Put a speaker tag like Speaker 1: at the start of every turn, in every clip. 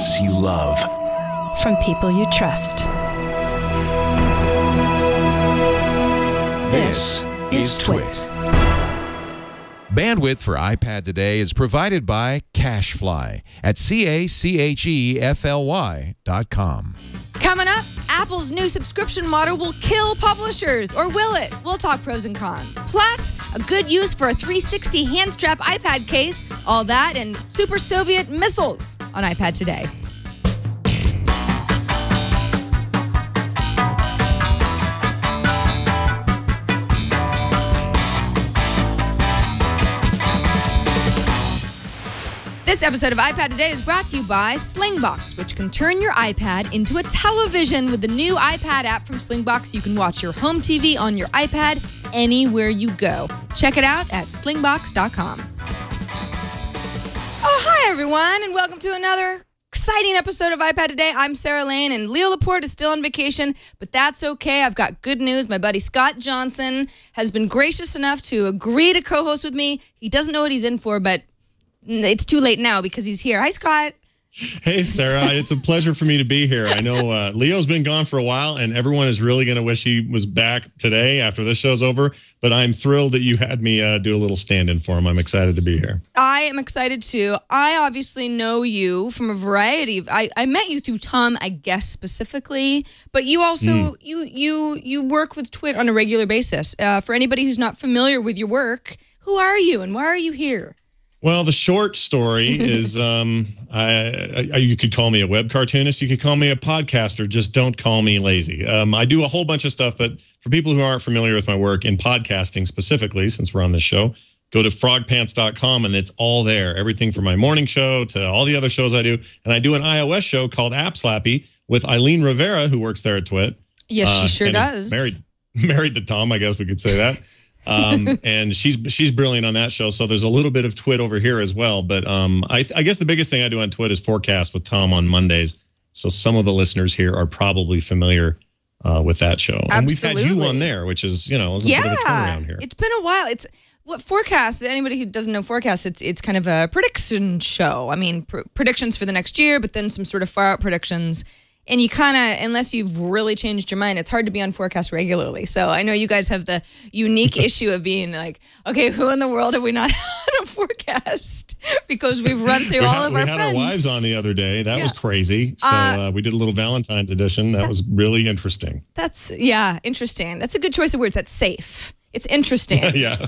Speaker 1: podcasts you love.
Speaker 2: From people you trust.
Speaker 1: This is Twit.
Speaker 3: Bandwidth for iPad today is provided by CacheFly at C A C H E F L Y dot com.
Speaker 4: Coming up, Apple's new subscription model will kill publishers, or will it? We'll talk pros and cons. Plus, a good use for a 360 hand strap iPad case, all that, and Super Soviet missiles on iPad today. This episode of iPad Today is brought to you by Slingbox, which can turn your iPad into a television. With the new iPad app from Slingbox, you can watch your home TV on your iPad anywhere you go. Check it out at slingbox.com. Oh, hi, everyone, and welcome to another exciting episode of iPad Today. I'm Sarah Lane, and Leo Laporte is still on vacation, but that's okay. I've got good news. My buddy Scott Johnson has been gracious enough to agree to co host with me. He doesn't know what he's in for, but it's too late now because he's here. Hi, Scott.
Speaker 5: Hey, Sarah. It's a pleasure for me to be here. I know uh, Leo's been gone for a while, and everyone is really going to wish he was back today after this show's over. But I'm thrilled that you had me uh, do a little stand in for him. I'm excited to be here.
Speaker 4: I am excited too. I obviously know you from a variety of. I, I met you through Tom, I guess specifically, but you also
Speaker 5: Mm.
Speaker 4: you you you work with Twit on a regular basis. Uh, for anybody who's not familiar with your work, who are you and why are you here?
Speaker 5: Well, the short story is um, I, I, you could call me a web cartoonist. You could call me a podcaster. Just don't call me lazy. Um, I do a whole bunch of stuff, but for people who aren't familiar with my work in podcasting specifically, since we're on this show, go to frogpants.com and it's all there. Everything from my morning show to all the other shows I do. And I do an iOS show called App Slappy with Eileen Rivera, who works there at Twit.
Speaker 4: Yes,
Speaker 5: Uh,
Speaker 4: she sure does.
Speaker 5: Married, married to Tom, I guess we could say that. Um, and she's she's brilliant on that show. So there's a little bit of Twit over here as well. But um, I, I guess the biggest thing I do on Twit is FourCast with Tom on Mondays. So some of the listeners here are probably familiar uh, with that show. And we've had you on there, which is you know is a bit of a
Speaker 4: yeah,
Speaker 5: turnaround here.
Speaker 4: it's been a while. It's what FourCast. Anybody who doesn't know FourCast, it's it's kind of a prediction show. I mean, pr- predictions for the next year, but then some sort of far out predictions. And you kind of, unless you've really changed your mind, it's hard to be on FourCast regularly. So I know you guys have the unique issue of being like, okay, who in the world have we not had a FourCast? Because we've run through
Speaker 5: we
Speaker 4: all
Speaker 5: had,
Speaker 4: of
Speaker 5: we
Speaker 4: our
Speaker 5: had
Speaker 4: friends.
Speaker 5: our wives on the other day. That was crazy. So
Speaker 4: Uh,
Speaker 5: uh, we did a little Valentine's edition. That was really interesting.
Speaker 4: That's yeah, interesting. That's a good choice of words. That's safe. It's interesting.
Speaker 5: yeah.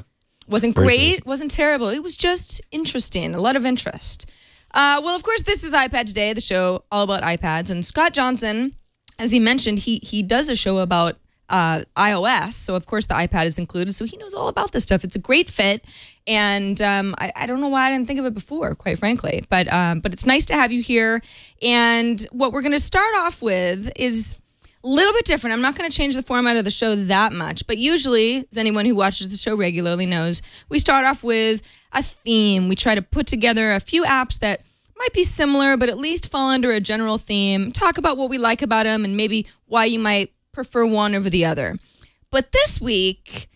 Speaker 4: Wasn't
Speaker 5: Very
Speaker 4: great,
Speaker 5: safe.
Speaker 4: wasn't terrible. It was just interesting, a lot of interest. Uh, well, of course, this is iPad Today, the show all about iPads. And Scott Johnson, as he mentioned, he he does a show about uh, iOS. So, of course, the iPad is included. So he knows all about this stuff. It's a great fit. And um, I, I don't know why I didn't think of it before, quite frankly. But um, but it's nice to have you here. And what we're going to start off with is little bit different. I'm not going to change the format of the show that much, but usually, as anyone who watches the show regularly knows, we start off with a theme. We try to put together a few apps that might be similar, but at least fall under a general theme. Talk about what we like about them and maybe why you might prefer one over the other. But this week,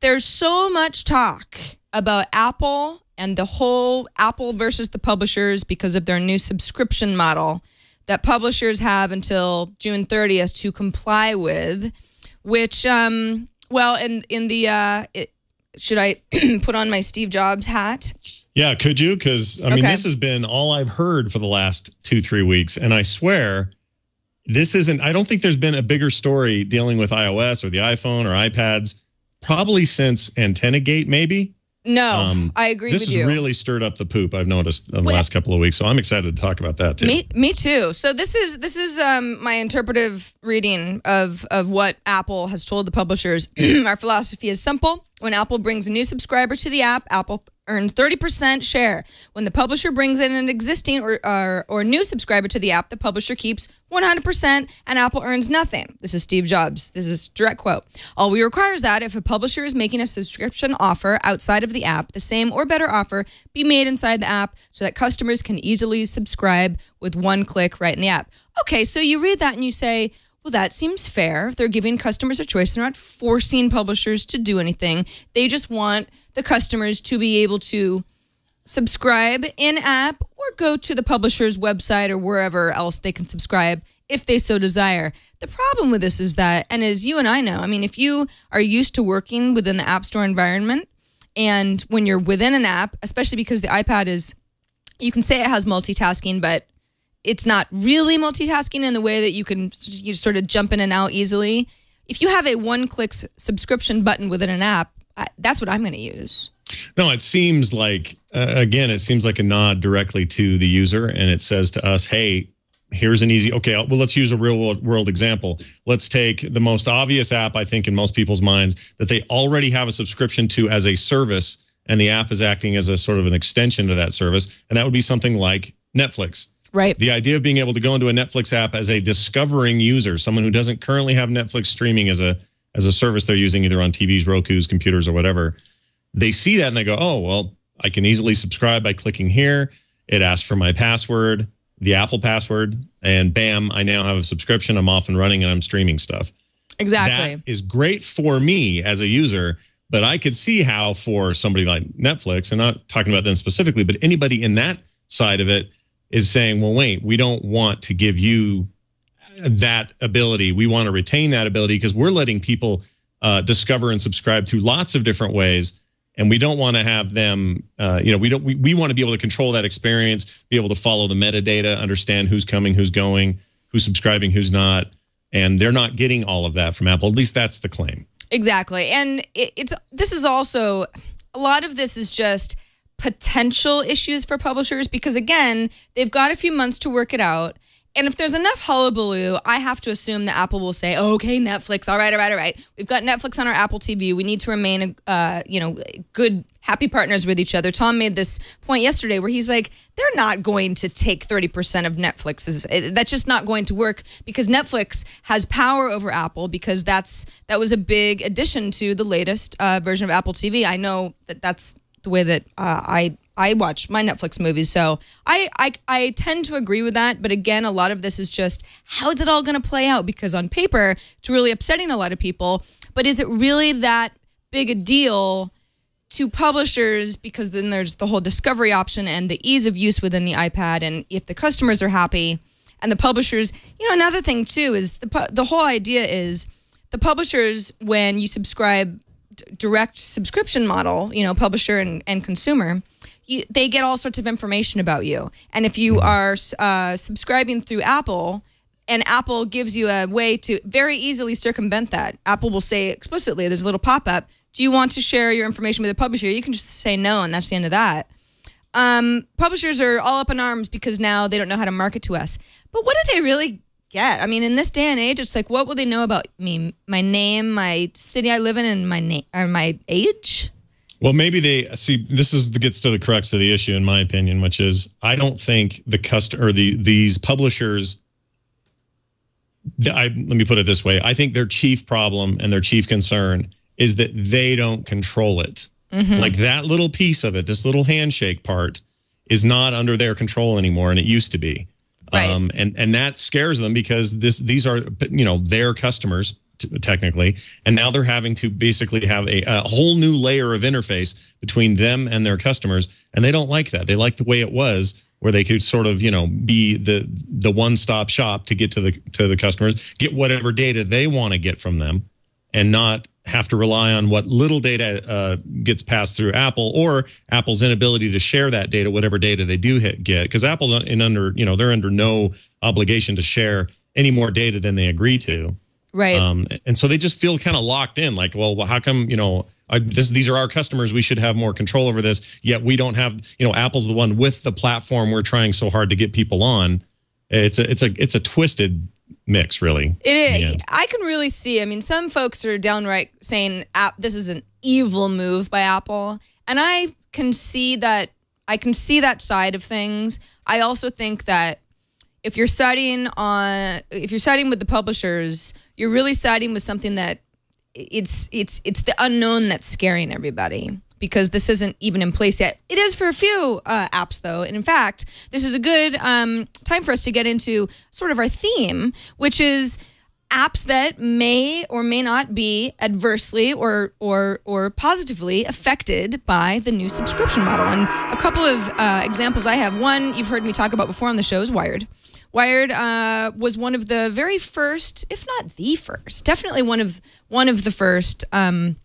Speaker 4: there's so much talk about Apple and the whole Apple versus the publishers because of their new subscription model that publishers have until June 30th to comply with, which, um, well, in in the uh, it, should I put on my Steve Jobs hat?
Speaker 5: Yeah, could you? Because I mean,
Speaker 4: Okay.
Speaker 5: this has been all I've heard for the last two, three weeks, and I swear, this isn't. I don't think there's been a bigger story dealing with iOS or the iPhone or iPads probably since Antenna Gate, Maybe
Speaker 4: No,
Speaker 5: Um,
Speaker 4: I agree
Speaker 5: this
Speaker 4: with
Speaker 5: has really stirred up the poop. I've noticed in the last couple of weeks, so I'm excited to talk about that too.
Speaker 4: Me, me too. So this is this is um, my interpretive reading of of what Apple has told the publishers. Our philosophy is simple: when Apple brings a new subscriber to the app, Apple earns thirty percent share. When the publisher brings in an existing or, or or new subscriber to the app, the publisher keeps one hundred percent, and Apple earns nothing. This is Steve Jobs. This is direct quote. All we require is that if a publisher is making a subscription offer outside of the app, the same or better offer be made inside the app so that customers can easily subscribe with one click right in the app. Okay, so you read that and you say, well, that seems fair. They're giving customers a choice. They're not forcing publishers to do anything. They just want the customers to be able to subscribe in app or go to the publisher's website or wherever else they can subscribe if they so desire. The problem with this is that, and as you and I know, I mean, if you are used to working within the App Store environment, and when you're within an app, especially because the iPad is, you can say it has multitasking, but it's not really multitasking in the way that you can you sort of jump in and out easily. If you have a one-click subscription button within an app, that's what I'm going to use.
Speaker 5: No, it seems like uh, again, it seems like a nod directly to the user, and it says to us, "Hey, here's an easy. Okay, well, let's use a real world, world example. Let's take the most obvious app I think in most people's minds that they already have a subscription to as a service, and the app is acting as a sort of an extension to that service, and that would be something like Netflix.
Speaker 4: Right.
Speaker 5: The idea of being able to go into a Netflix app as a discovering user, someone who doesn't currently have Netflix streaming as a as a service they're using either on TVs, Roku's, computers, or whatever, they see that and they go, "Oh, well, I can easily subscribe by clicking here. It asks for my password, the Apple password, and bam, I now have a subscription. I'm off and running, and I'm streaming stuff."
Speaker 4: Exactly.
Speaker 5: That is great for me as a user, but I could see how for somebody like Netflix, and not talking about them specifically, but anybody in that side of it is saying, well, wait, we don't want to give you that ability. We want to retain that ability because we're letting people uh, discover and subscribe to lots of different ways. And we don't want to have them, uh, you know, we don't, we, we want to be able to control that experience, be able to follow the metadata, understand who's coming, who's going, who's subscribing, who's not. And they're not getting all of that from Apple. At least that's the claim.
Speaker 4: Exactly. And it, it's this is also a lot of this is just potential issues for publishers because again, they've got a few months to work it out. And if there's enough hullabaloo, I have to assume that Apple will say, "Okay, Netflix, all right, all right, all right. We've got Netflix on our Apple TV. We need to remain, uh, you know, good, happy partners with each other." Tom made this point yesterday where he's like, "They're not going to take 30% of Netflix's. eh, That's just not going to work because Netflix has power over Apple because that's that was a big addition to the latest uh, version of Apple TV. I know that that's the way that uh, I I watch my Netflix movies. So I, I I tend to agree with that. But again, a lot of this is just how is it all going to play out? Because on paper, it's really upsetting a lot of people. But is it really that big a deal to publishers? Because then there's the whole discovery option and the ease of use within the iPad. And if the customers are happy and the publishers, you know, another thing too is the the whole idea is the publishers when you subscribe direct subscription model, you know, publisher and, and consumer, you, they get all sorts of information about you. And if you are uh, subscribing through Apple, and Apple gives you a way to very easily circumvent that, Apple will say explicitly, there's a little pop up. Do you want to share your information with a publisher? You can just say no, and that's the end of that. Um, publishers are all up in arms because now they don't know how to market to us. But what do they really get? I mean, in this day and age, it's like, what will they know about me? My name, my city I live in, and my name or my age?
Speaker 5: Well, maybe they see this is gets to the crux of the issue, in my opinion, which is I don't think the customer or the these publishers. I, let me put it this way: I think their chief problem and their chief concern is that they don't control it. Mm-hmm. Like that little piece of it, this little handshake part, is not under their control anymore, and it used to be.
Speaker 4: Right.
Speaker 5: Um, and and that scares them because this these are you know their customers t- technically, and now they're having to basically have a, a whole new layer of interface between them and their customers, and they don't like that. They like the way it was, where they could sort of you know be the the one stop shop to get to the to the customers, get whatever data they want to get from them, and not have to rely on what little data uh, gets passed through Apple or Apple's inability to share that data, whatever data they do hit, get. Because Apple's in under, you know, they're under no obligation to share any more data than they agree to.
Speaker 4: Right.
Speaker 5: Um, and so they just feel kind of locked in. Like, well, well how come, you know, I, this, these are our customers. We should have more control over this. Yet we don't have, you know, Apple's the one with the platform we're trying so hard to get people on. It's a, it's a, it's a twisted mix, really.
Speaker 4: It is. I can really see. I mean, some folks are downright saying "App, this is an evil move by Apple, and I can see that. I can see that side of things. I also think that if you're siding on, if you're siding with the publishers, you're really siding with something that it's it's it's the unknown that's scaring everybody because this isn't even in place yet. It is for a few uh, apps though, and in fact, this is a good um, time for us to get into sort of our theme, which is apps that may or may not be adversely or or or positively affected by the new subscription model. And a couple of uh, examples I have. One you've heard me talk about before on the show is Wired. Wired uh, was one of the very first, if not the first, definitely one of one of the first um,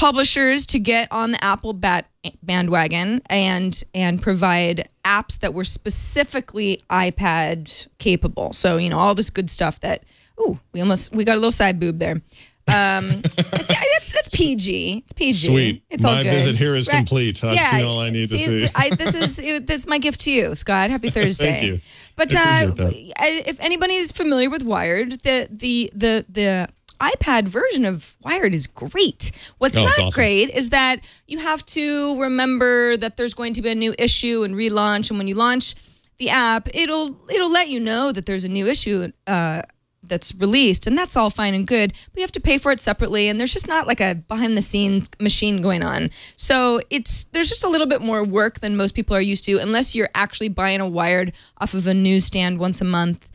Speaker 4: publishers to get on the Apple bat bandwagon and and provide apps that were specifically iPad capable. So you know all this good stuff that. Ooh, we almost we got a little side boob there. Um, that's that's PG. It's PG.
Speaker 5: Sweet.
Speaker 4: It's all
Speaker 5: My
Speaker 4: good.
Speaker 5: visit here is
Speaker 4: Right.
Speaker 5: complete. I've seen all I need to see.
Speaker 4: I, this is this is my gift to you, Scott. Happy Thursday.
Speaker 5: Thank you.
Speaker 4: But uh, if anybody is familiar with Wired, the the the the iPad version of Wired is great. What's
Speaker 5: Oh,
Speaker 4: not
Speaker 5: awesome.
Speaker 4: great is that you have to remember that there's going to be a new issue and relaunch, and when you launch the app, it'll it'll let you know that there's a new issue. Uh, that's released and that's all fine and good but you have to pay for it separately and there's just not like a behind the scenes machine going on so it's there's just a little bit more work than most people are used to unless you're actually buying a wired off of a newsstand once a month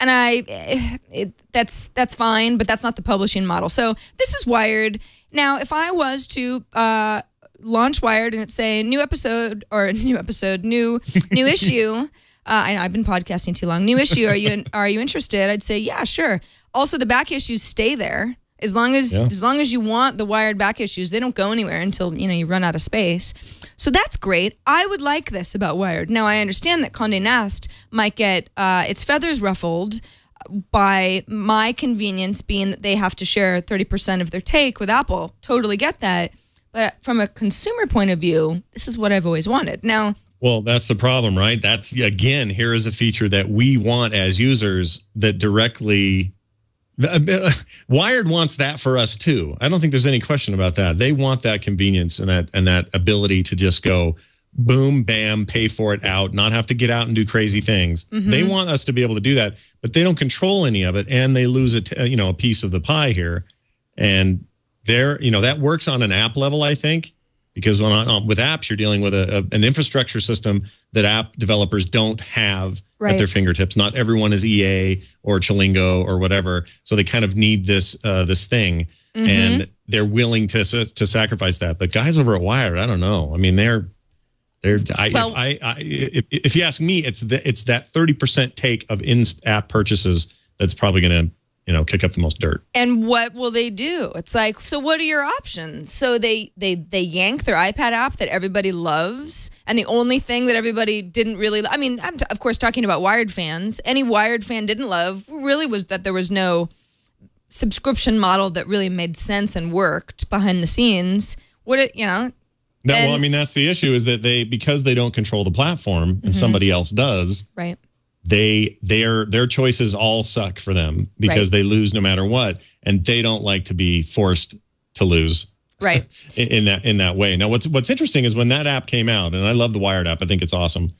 Speaker 4: and I, eh, it, that's that's fine, but that's not the publishing model. So this is Wired. Now, if I was to uh, launch Wired and say new episode or new episode, new new issue. Uh, I know I've been podcasting too long. New issue. Are you are you interested? I'd say yeah, sure. Also, the back issues stay there as long as
Speaker 5: Yeah.
Speaker 4: as long as you want the Wired back issues. They don't go anywhere until you know you run out of space. So that's great. I would like this about Wired. Now I understand that Condé Nast might get uh, its feathers ruffled by my convenience being that they have to share 30% of their take with Apple. Totally get that. But from a consumer point of view, this is what I've always wanted. Now,
Speaker 5: Well, that's the problem, right? That's again, here is a feature that we want as users that directly. The- uh, uh, Wired wants that for us too. I don't think there's any question about that. They want that convenience and that and that ability to just go boom, bam, pay for it out, not have to get out and do crazy things. Mm-hmm. They want us to be able to do that, but they don't control any of it, and they lose a t- uh, you know a piece of the pie here. And there, you know, that works on an app level, I think, because when on, with apps, you're dealing with a, a- an infrastructure system that app developers don't have
Speaker 4: Right.
Speaker 5: at their fingertips. Not everyone is EA or Chillingo or whatever, so they kind of need this uh, this thing,
Speaker 4: Mm-hmm.
Speaker 5: and they're willing to to sacrifice that. But guys over at Wired, I don't know. I mean, they're they're I,
Speaker 4: Well-
Speaker 5: if I, I if, if you ask me, it's the, it's that thirty percent take of in app purchases that's probably going to you know kick up the most dirt.
Speaker 4: and what will they do? It's like, so what are your options? So they they they yank their iPad app that everybody loves, and the only thing that everybody didn't really, I mean, I'm t- of course talking about Wired fans. Any Wired fan didn't love really was that there was no subscription model that really made sense and worked behind the scenes. What it, you know,
Speaker 5: No, well, I mean that's the issue is that they because they don't control the platform and mm-hmm. somebody else does,
Speaker 4: right?
Speaker 5: They their their choices all suck for them because
Speaker 4: Right.
Speaker 5: they lose no matter what, and they don't like to be forced to lose
Speaker 4: Right.
Speaker 5: in, in that in that way. Now, what's what's interesting is when that app came out, and I love the Wired app. I think it's awesome.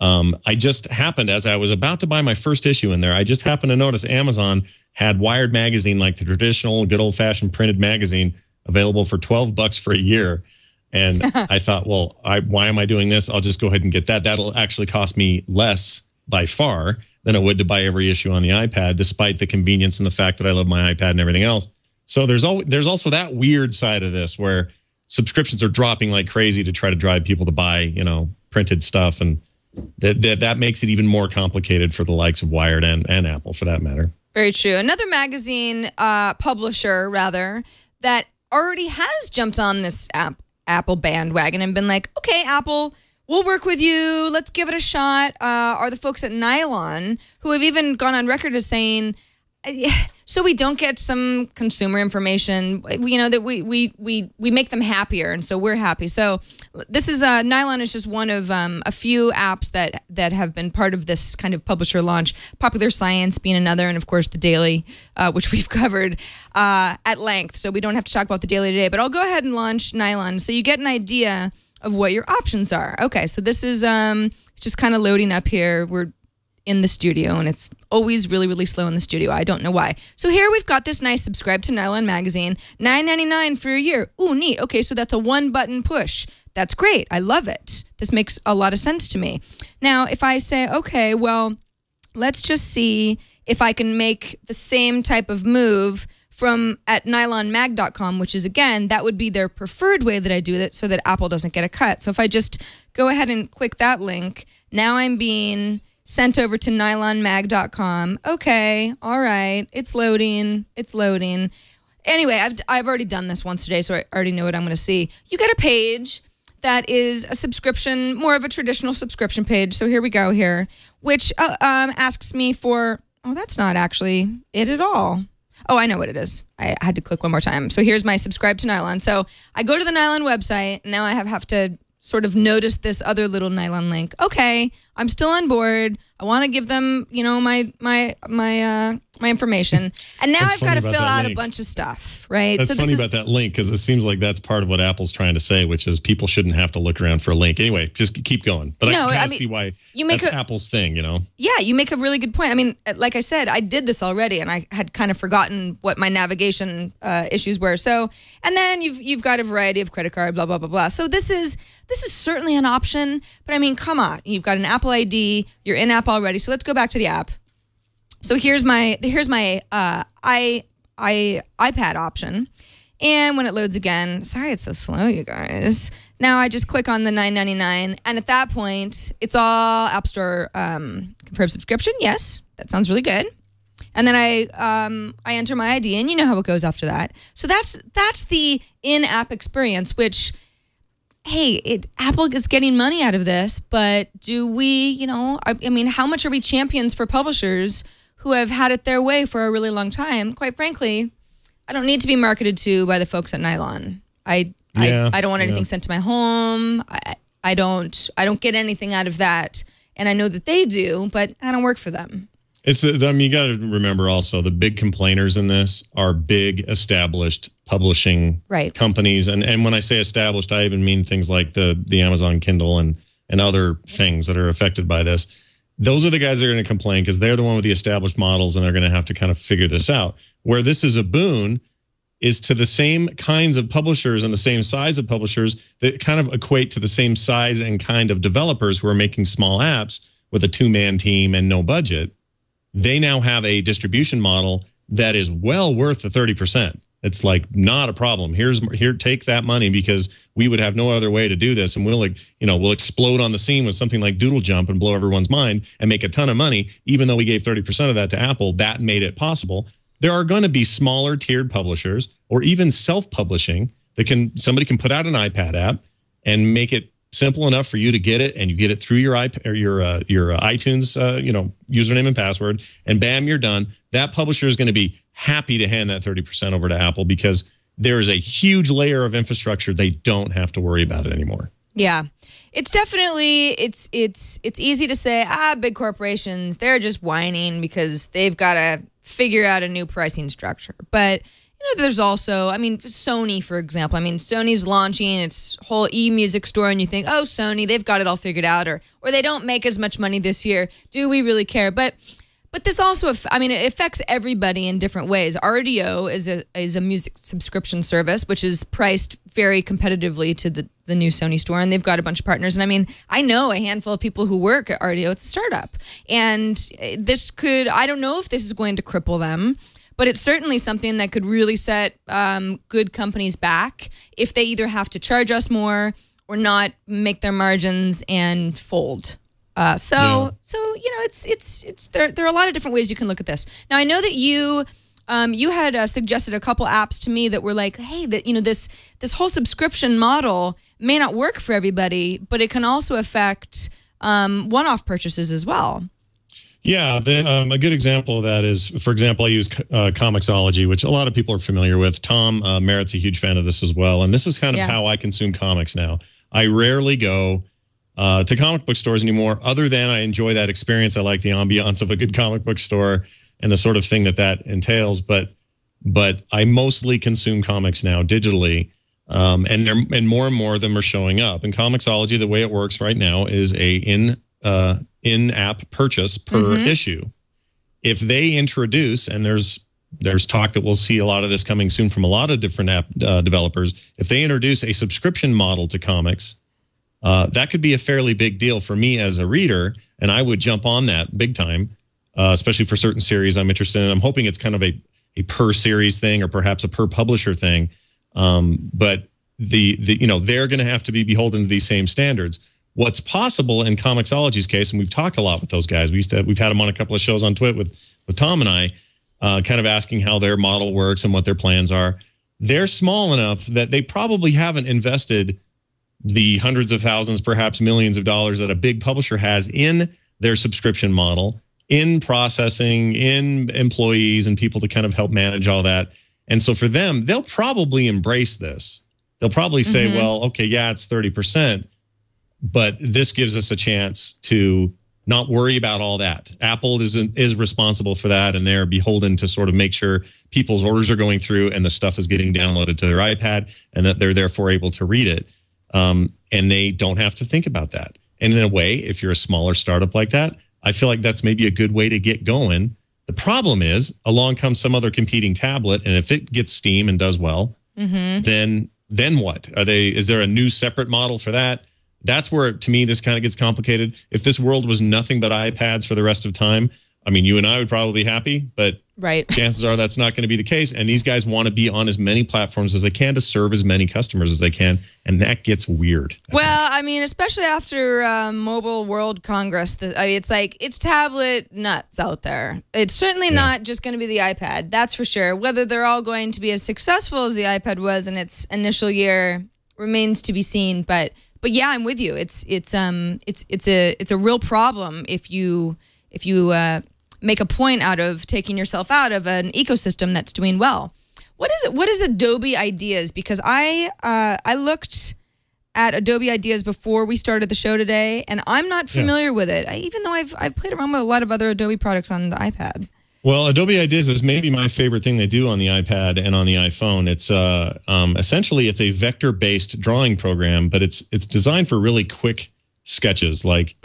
Speaker 5: Um, I just happened as I was about to buy my first issue in there, I just happened to notice Amazon had Wired magazine, like the traditional good old fashioned printed magazine, available for twelve bucks for a year. And I thought, well, I, why am I doing this? I'll just go ahead and get that. That'll actually cost me less by far than it would to buy every issue on the iPad, despite the convenience and the fact that I love my iPad and everything else. So there's al- there's also that weird side of this where subscriptions are dropping like crazy to try to drive people to buy, you know, printed stuff, and that that, that makes it even more complicated for the likes of Wired and, and Apple, for that matter.
Speaker 4: Very true. Another magazine uh, publisher, rather, that already has jumped on this app, Apple bandwagon and been like, okay, Apple, we'll work with you. Let's give it a shot. Uh, are the folks at Nylon who have even gone on record as saying, so we don't get some consumer information you know that we we we we make them happier and so we're happy so this is uh nylon is just one of um, a few apps that that have been part of this kind of publisher launch popular science being another and of course the daily uh, which we've covered uh, at length so we don't have to talk about the daily today but i'll go ahead and launch nylon so you get an idea of what your options are. Okay so this is um just kind of loading up here. We're in the studio and it's always really really slow in the studio. I don't know why. So here we've got this nice subscribe to nylon magazine 9.99 for a year. Ooh neat. Okay so that's a one button push. That's great. I love it. This makes a lot of sense to me. Now if i say okay well let's just see if I can make the same type of move from at nylonmag.com, which is again, that would be their preferred way that I do it so that Apple doesn't get a cut. So if I just go ahead and click that link, now I'm being sent over to nylonmag.com. Okay, all right, it's loading, it's loading. Anyway, I've, I've already done this once today, so I already know what I'm going to see. You get a page that is a subscription, more of a traditional subscription page. So here we go here, which uh, um, asks me for, oh, that's not actually it at all. Oh, I know what it is. I had to click one more time. So here's my subscribe to Nylon. So I go to the Nylon website. Now I have, have to sort of notice this other little Nylon link. Okay, I'm still on board. I want to give them, you know, my my my uh my information. And now
Speaker 5: That's
Speaker 4: I've got to fill out a bunch of stuff, right?
Speaker 5: That's
Speaker 4: so
Speaker 5: funny
Speaker 4: this is,
Speaker 5: about that link because it seems like that's part of what Apple's trying to say, which is people shouldn't have to look around for a link. Anyway, just keep going. But
Speaker 4: No,
Speaker 5: I
Speaker 4: I
Speaker 5: can
Speaker 4: mean,
Speaker 5: see why
Speaker 4: you make
Speaker 5: that's
Speaker 4: a-
Speaker 5: Apple's thing, you know?
Speaker 4: Yeah, you make a really good point. I mean, uh, like I said, I did this already, and I had kind of forgotten what my navigation uh, issues were. So, and then you've you've got a variety of credit card, blah blah blah blah. So this is this is certainly an option. But I mean, come on, you've got an Apple ID, you're in app already. So let's go back to the app. So here's my here's my uh, i i iPad option. And when it loads again, sorry it's so slow, you guys. Now I just click on the 9.99, and at that point, it's all App Store um, confirmed subscription. Yes, that sounds really good. And then I um, I enter my ID, and you know how it goes after that. So that's that's the in-app experience, which hey, it, Apple is getting money out of this, but do we, you know, I, I mean, how much are we champions for publishers who have had it their way for a really long time? Quite frankly, I don't need to be marketed to by the folks at Nylon. I
Speaker 5: Yeah,
Speaker 4: I, I don't want anything
Speaker 5: yeah.
Speaker 4: sent to my home. I, I don't I don't get anything out of that, and I know that they do, but I don't work for them.
Speaker 5: It's I mean, you got to remember also the big complainers in this are big established publishing
Speaker 4: Right.
Speaker 5: companies, and and when I say established, I even mean things like the the Amazon Kindle and and other things that are affected by this. Those are the guys that are going to complain because they're the one with the established models, and they're going to have to kind of figure this out. Where this is a boon is to the same kinds of publishers and the same size of publishers that kind of equate to the same size and kind of developers who are making small apps with a two man team and no budget they now have a distribution model that is well worth the 30%. It's like not a problem. Here's here take that money because we would have no other way to do this and we'll like, you know, we'll explode on the scene with something like Doodle Jump and blow everyone's mind and make a ton of money even though we gave 30% of that to Apple. That made it possible. There are going to be smaller tiered publishers or even self-publishing that can somebody can put out an iPad app and make it simple enough for you to get it and you get it through your iP- or your uh, your uh, iTunes uh, you know username and password and bam you're done that publisher is going to be happy to hand that 30% over to Apple because there is a huge layer of infrastructure they don't have to worry about it anymore
Speaker 4: Yeah. It's definitely it's it's it's easy to say ah big corporations they're just whining because they've got to figure out a new pricing structure. But you know there's also I mean Sony for example. I mean Sony's launching its whole e-music store and you think, "Oh, Sony, they've got it all figured out or or they don't make as much money this year. Do we really care?" But but this also, I mean, it affects everybody in different ways. Rdio is a is a music subscription service, which is priced very competitively to the the new Sony store, and they've got a bunch of partners. And I mean, I know a handful of people who work at Rdio. It's a startup, and eh, this could I don't know if this is going to cripple them. But it's certainly something that could really set um, good companies back if they either have to charge us more or not make their margins and fold. Uh, so
Speaker 5: Yeah.
Speaker 4: so you know it's it's it's there there are a lot of different ways you can look at this. Now I know that you um, you had uh, suggested a couple apps to me that were like, hey, that you know this this whole subscription model may not work for everybody, but it can also affect um, one-off purchases as well.
Speaker 5: Yeah, the, um, a good example of that is, for example, I use uh, Comixology, which a lot of people are familiar with. Tom uh, Merritt's a huge fan of this as well, and this is kind of
Speaker 4: Yeah.
Speaker 5: how I consume comics now. I rarely go uh, to comic book stores anymore, other than I enjoy that experience. I like the ambiance of a good comic book store and the sort of thing that that entails. But but I mostly consume comics now digitally. Um, and they're and more and more of them are showing up. And Comixology, the way it works right now, is a in uh, in app purchase per
Speaker 4: Mhm.
Speaker 5: issue. If they introduce, and there's there's talk that we'll see a lot of this coming soon from a lot of different app uh, developers. If they introduce a subscription model to comics, uh, that could be a fairly big deal for me as a reader, and I would jump on that big time. uh, especially for certain series I'm interested in. I'm hoping it's kind of a a per series thing or perhaps a per publisher thing. Um, but the the you know they're going to have to be beholden to these same standards. What's possible in Comixology's case, and we've talked a lot with those guys. We used to we've had them on a couple of shows on Twit with with Tom and I, uh, kind of asking how their model works and what their plans are. They're small enough that they probably haven't invested the hundreds of thousands, perhaps millions of dollars that a big publisher has in their subscription model, in processing, in employees and people to kind of help manage all that. And so for them, they'll probably embrace this. They'll probably say, mm-hmm. well, okay, yeah, it's 30%, but this gives us a chance to not worry about all that. Apple is is responsible for that, and they're beholden to sort of make sure people's orders are going through and the stuff is getting downloaded to their iPad, and that they're therefore able to read it. Um, and they don't have to think about that. And in a way, if you're a smaller startup like that, I feel like that's maybe a good way to get going. The problem is, along comes some other competing tablet, and if it gets steam and does well, then then what? Are they? Is there a new separate model for that? That's where, to me, this kind of gets complicated. If this world was nothing but iPads for the rest of time, I mean, you and I would probably be happy, but
Speaker 4: Right.
Speaker 5: chances are that's not going to be the case. And these guys want to be on as many platforms as they can to serve as many customers as they can, and that gets weird.
Speaker 4: Well, I mean, especially after uh, Mobile World Congress, the, I mean, it's like it's tablet nuts out there. It's certainly not just going to be the iPad, that's for sure. Whether they're all going to be as successful as the iPad was in its initial year remains to be seen. But but yeah, I'm with you. It's it's um it's it's a it's a real problem if you if you uh, make a point out of taking yourself out of an ecosystem that's doing well. What is it? What is Adobe Ideas? Because I uh, I looked at Adobe Ideas before we started the show today, and I'm not familiar with it. I, even though I've I've played around with a lot of other Adobe products on the iPad.
Speaker 5: Well, Adobe Ideas is maybe my favorite thing they do on the iPad and on the iPhone. It's uh, um, essentially it's a vector-based drawing program, but it's it's designed for really quick sketches. Like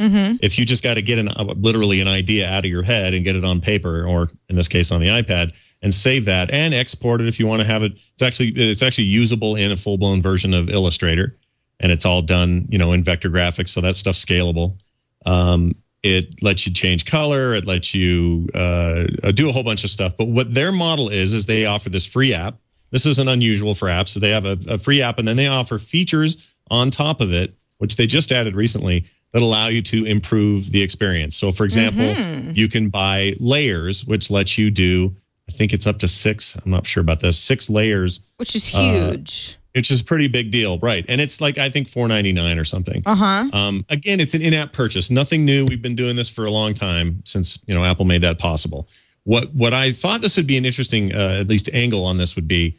Speaker 5: if you just got to get an literally an idea out of your head and get it on paper, or in this case on the iPad, and save that and export it if you want to have it. It's actually it's actually usable in a full-blown version of Illustrator, and it's all done you know in vector graphics, so that stuff's scalable. Um, it lets you change color. It lets you uh, do a whole bunch of stuff. But what their model is, is they offer this free app. This isn't unusual for apps. So they have a, a free app and then they offer features on top of it, which they just added recently that allow you to improve the experience. So, for example, you can buy layers, which lets you do, I think it's up to six. I'm not sure about this, six layers,
Speaker 4: which is
Speaker 5: Uh,
Speaker 4: huge.
Speaker 5: which is a pretty big deal, right? And it's like I think 4.99 or something.
Speaker 4: Uh huh.
Speaker 5: Um, again, it's an in-app purchase. Nothing new. We've been doing this for a long time since you know Apple made that possible. What what I thought this would be an interesting, uh, at least angle on this would be,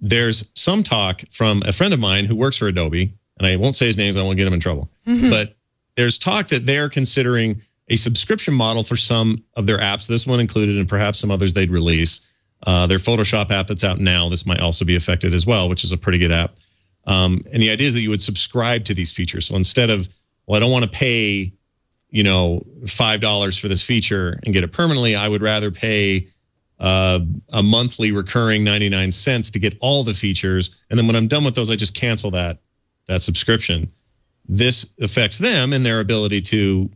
Speaker 5: there's some talk from a friend of mine who works for Adobe, and I won't say his name, so I won't get him in trouble. But there's talk that they're considering a subscription model for some of their apps. This one included, and perhaps some others they'd release. Uh, their Photoshop app that's out now. This might also be affected as well, which is a pretty good app. Um, and the idea is that you would subscribe to these features. So instead of, well, I don't want to pay, you know, five dollars for this feature and get it permanently. I would rather pay uh, a monthly recurring ninety nine cents to get all the features, and then when I'm done with those, I just cancel that that subscription. This affects them and their ability to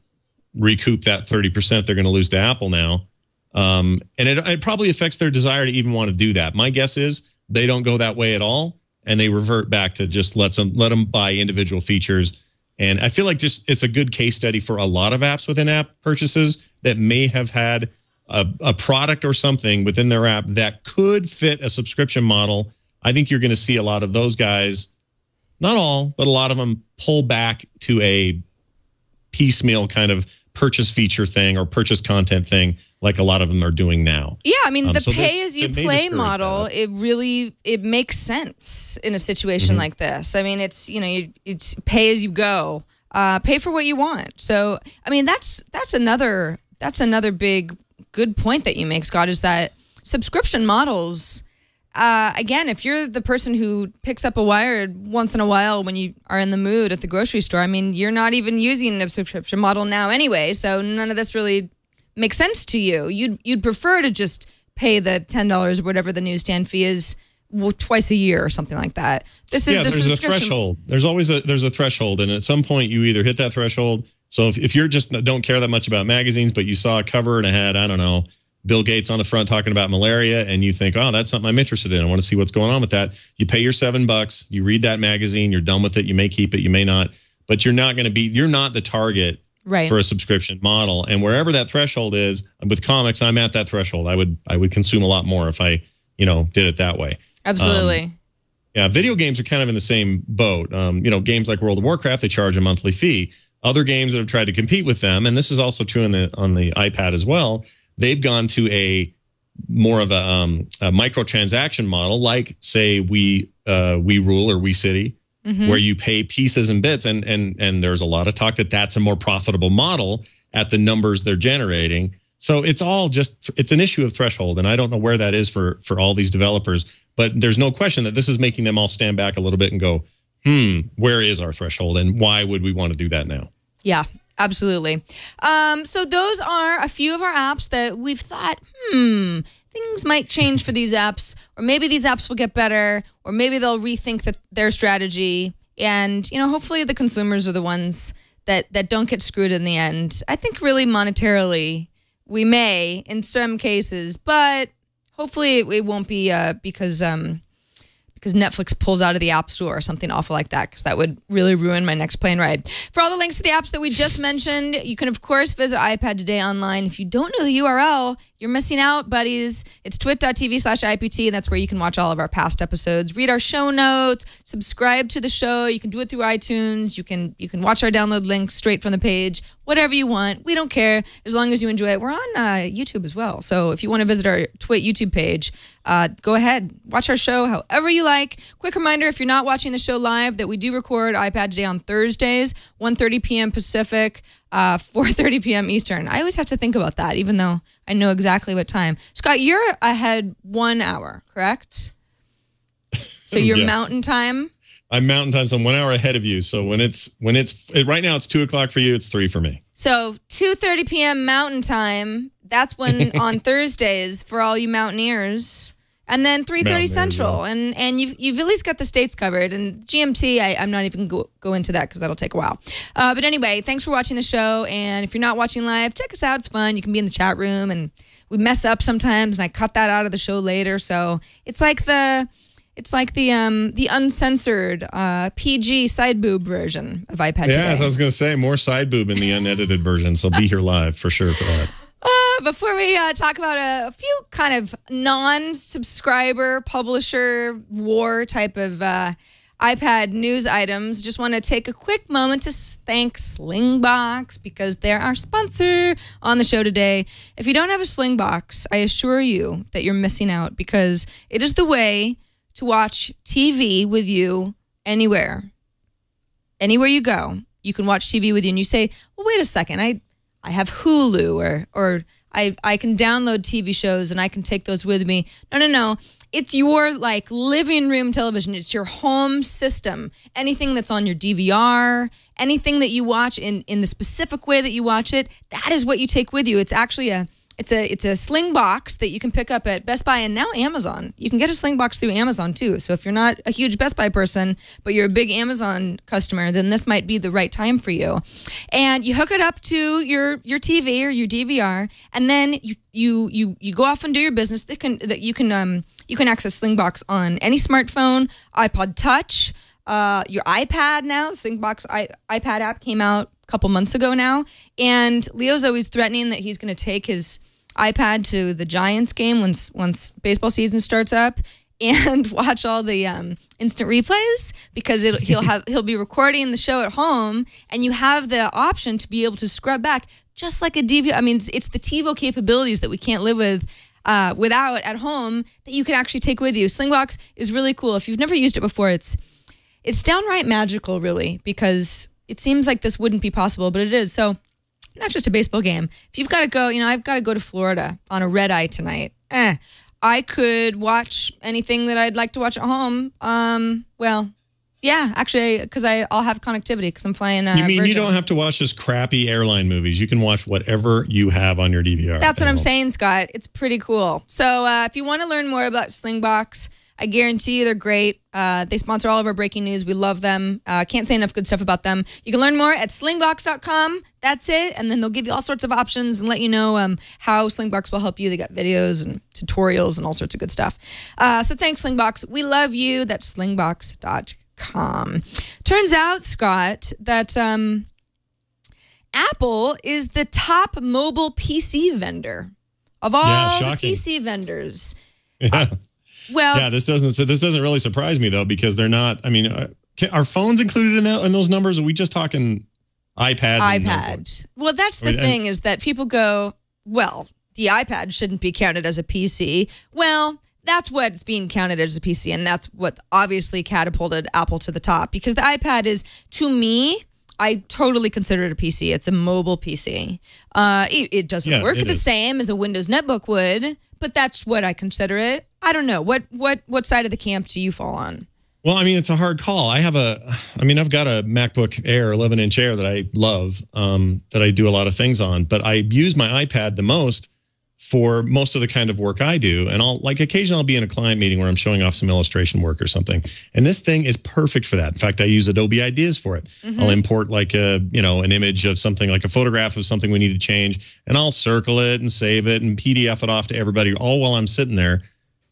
Speaker 5: recoup that thirty percent they're going to lose to Apple now. Um, and it, it probably affects their desire to even want to do that. My guess is they don't go that way at all, and they revert back to just let them let them buy individual features. And I feel like just it's a good case study for a lot of apps within app purchases that may have had a, a product or something within their app that could fit a subscription model. I think you're going to see a lot of those guys, not all, but a lot of them pull back to a piecemeal kind of purchase feature thing or purchase content thing like a lot of them are doing now.
Speaker 4: Yeah, I mean
Speaker 5: Um,
Speaker 4: the
Speaker 5: so
Speaker 4: pay as you play model,
Speaker 5: that.
Speaker 4: it really it makes sense in a situation
Speaker 5: Mm-hmm.
Speaker 4: like this. I mean, it's you know, you, it's pay as you go. Uh, pay for what you want. So, I mean, that's that's another that's another big good point that you make, Scott, is that subscription models uh, again, if you're the person who picks up a wire once in a while when you are in the mood at the grocery store, I mean, you're not even using a subscription model now anyway, so none of this really makes sense to you. You'd you'd prefer to just pay the ten dollars or whatever the newsstand fee is well, twice a year or something like that. This is
Speaker 5: yeah,
Speaker 4: the
Speaker 5: there's a threshold. There's always a there's a threshold, and at some point you either hit that threshold So if, if you're just don't care that much about magazines, but you saw a cover and a had, I don't know, Bill Gates on the front talking about malaria, and you think, oh, that's something I'm interested in. I want to see what's going on with that. You pay your seven bucks, you read that magazine, you're done with it. You may keep it, you may not, but you're not going to be, you're not the target
Speaker 4: Right.
Speaker 5: for a subscription model. And wherever that threshold is, with comics, I'm at that threshold. I would I would consume a lot more if I, you know, did it that way.
Speaker 4: Absolutely.
Speaker 5: Yeah, video games are kind of in the same boat. Um, you know, games like World of Warcraft, they charge a monthly fee. Other games that have tried to compete with them, and this is also true on the on the iPad as well, they've gone to a more of a, um, a microtransaction model, like say we uh, we rule or we city,
Speaker 4: Mhm.
Speaker 5: where you pay pieces and bits, and and and there's a lot of talk that that's a more profitable model at the numbers they're generating. So it's all just it's an issue of threshold, and I don't know where that is for for all these developers. But there's no question that this is making them all stand back a little bit and go, hmm, where is our threshold, and why would we want to do that now?
Speaker 4: Yeah, absolutely. Um, so those are a few of our apps that we've thought, hmm, things might change for these apps, or maybe these apps will get better, or maybe they'll rethink the, their strategy. And you know, hopefully the consumers are the ones that that don't get screwed in the end. I think really monetarily we may in some cases, but hopefully it, it won't be uh, because um, because Netflix pulls out of the App Store or something awful like that, because that would really ruin my next plane ride. For all the links to the apps that we just mentioned, you can, of course, visit iPad Today online. If you don't know the URL, you're missing out, buddies. It's twit.tv slash IPT, and that's where you can watch all of our past episodes, read our show notes, subscribe to the show. You can do it through iTunes. You can you can watch our download link straight from the page, whatever you want. We don't care as long as you enjoy it. We're on uh, YouTube as well. So if you want to visit our Twit YouTube page, uh, go ahead, watch our show however you like. Quick reminder if you're not watching the show live, that we do record iPad Today on Thursdays, 1.30 p.m. Pacific, uh, 4.30 p.m. Eastern. I always have to think about that, even though I know exactly what time. Scott, you're ahead one hour, correct? So your
Speaker 5: Yes.
Speaker 4: mountain time.
Speaker 5: I'm Mountain Time, so I'm one hour ahead of you. So when it's when it's right now, it's two o'clock for you. It's three for me.
Speaker 4: So 2:30 p.m. Mountain Time. That's when on Thursdays for all you mountaineers. And then 3:30
Speaker 5: Mountaineers,
Speaker 4: Central, and and you've you've at least got the states covered. And GMT, I, I'm not even go, go into that because that'll take a while. Uh, but anyway, thanks for watching the show. And if you're not watching live, check us out. It's fun. You can be in the chat room, and we mess up sometimes, and I cut that out of the show later. So it's like the it's like the um the uncensored uh, PG side boob version of iPad
Speaker 5: Yeah, I was going to say, more side boob in the unedited version. So be here live for sure for that.
Speaker 4: Before we uh, talk about a, a few kind of non-subscriber publisher war type of uh, iPad news items, just want to take a quick moment to thank Slingbox because they're our sponsor on the show today. If you don't have a Slingbox, I assure you that you're missing out because it is the way to watch TV with you anywhere anywhere you go, you can watch TV with you, and you say, "Well, wait a second, I I have Hulu, or or I I can download TV shows and I can take those with me." No, no, no. It's your like living room television. It's your home system. Anything that's on your DVR, anything that you watch in in the specific way that you watch it, that is what you take with you. It's actually a it's a it's a sling box that you can pick up at Best Buy and now Amazon. You can get a sling box through Amazon too. So if you're not a huge Best Buy person, but you're a big Amazon customer, then this might be the right time for you. And you hook it up to your your TV or your DVR, and then you you you you go off and do your business. That can that you can um you can access Slingbox on any smartphone, iPod Touch, uh, your iPad now. The Slingbox I, iPad app came out a couple months ago now, and Leo's always threatening that he's going to take his iPad to the Giants game once once baseball season starts up and watch all the um, instant replays because it, he'll have he'll be recording the show at home and you have the option to be able to scrub back just like a DVR. I mean, it's, it's the TiVo capabilities that we can't live with. Uh, without at home that you can actually take with you. Slingbox is really cool. If you've never used it before, it's it's downright magical, really, because it seems like this wouldn't be possible, but it is. So not just a baseball game. If you've got to go, you know, I've got to go to Florida on a red eye tonight. Eh, I could watch anything that I'd like to watch at home. Um, well, yeah, actually, because I I'll have connectivity because I'm flying. Uh,
Speaker 5: You mean you don't have to watch just crappy airline movies? You can watch whatever you have on your DVR.
Speaker 4: That's what I'm
Speaker 5: home.
Speaker 4: saying, Scott. It's pretty cool. So uh, if you want to learn more about Slingbox, I guarantee you they're great. Uh, they sponsor all of our breaking news. We love them. Uh, can't say enough good stuff about them. You can learn more at slingbox.com. That's it. And then they'll give you all sorts of options and let you know um, how Slingbox will help you. They got videos and tutorials and all sorts of good stuff. Uh, so thanks, Slingbox. We love you. That's slingbox.com. Turns out, Scott, that. Um, Apple is the top mobile PC vendor of all
Speaker 5: Yeah,
Speaker 4: the. PC vendors.
Speaker 5: Yeah.
Speaker 4: Well,
Speaker 5: yeah, this doesn't so this doesn't really surprise me though because they're not. I mean, uh, can, are phones included in, that, in those numbers? Are we just talking iPads? and
Speaker 4: iPad. Well, that's the
Speaker 5: I mean,
Speaker 4: thing is that people go, well, the iPad shouldn't be counted as a PC. Well, that's what's being counted as a PC, and that's what obviously catapulted Apple to the top because the iPad is, to me, I totally consider it a PC. It's a mobile PC. Uh, it, it doesn't
Speaker 5: Yeah,
Speaker 4: work
Speaker 5: it
Speaker 4: the
Speaker 5: is.
Speaker 4: same as a Windows netbook would, but that's what I consider it. I don't know what what what side of the camp do you fall on?
Speaker 5: Well, I mean, it's a hard call. I have a, I mean, I've got a MacBook Air 11 inch Air that I love, um, that I do a lot of things on, but I use my iPad the most for most of the kind of work I do. And I'll like occasionally I'll be in a client meeting where I'm showing off some illustration work or something. And this thing is perfect for that. In fact, I use Adobe Ideas for it. I'll import like a, you know, an image of something like a photograph of something we need to change and I'll circle it and save it and PDF it off to everybody all while I'm sitting there.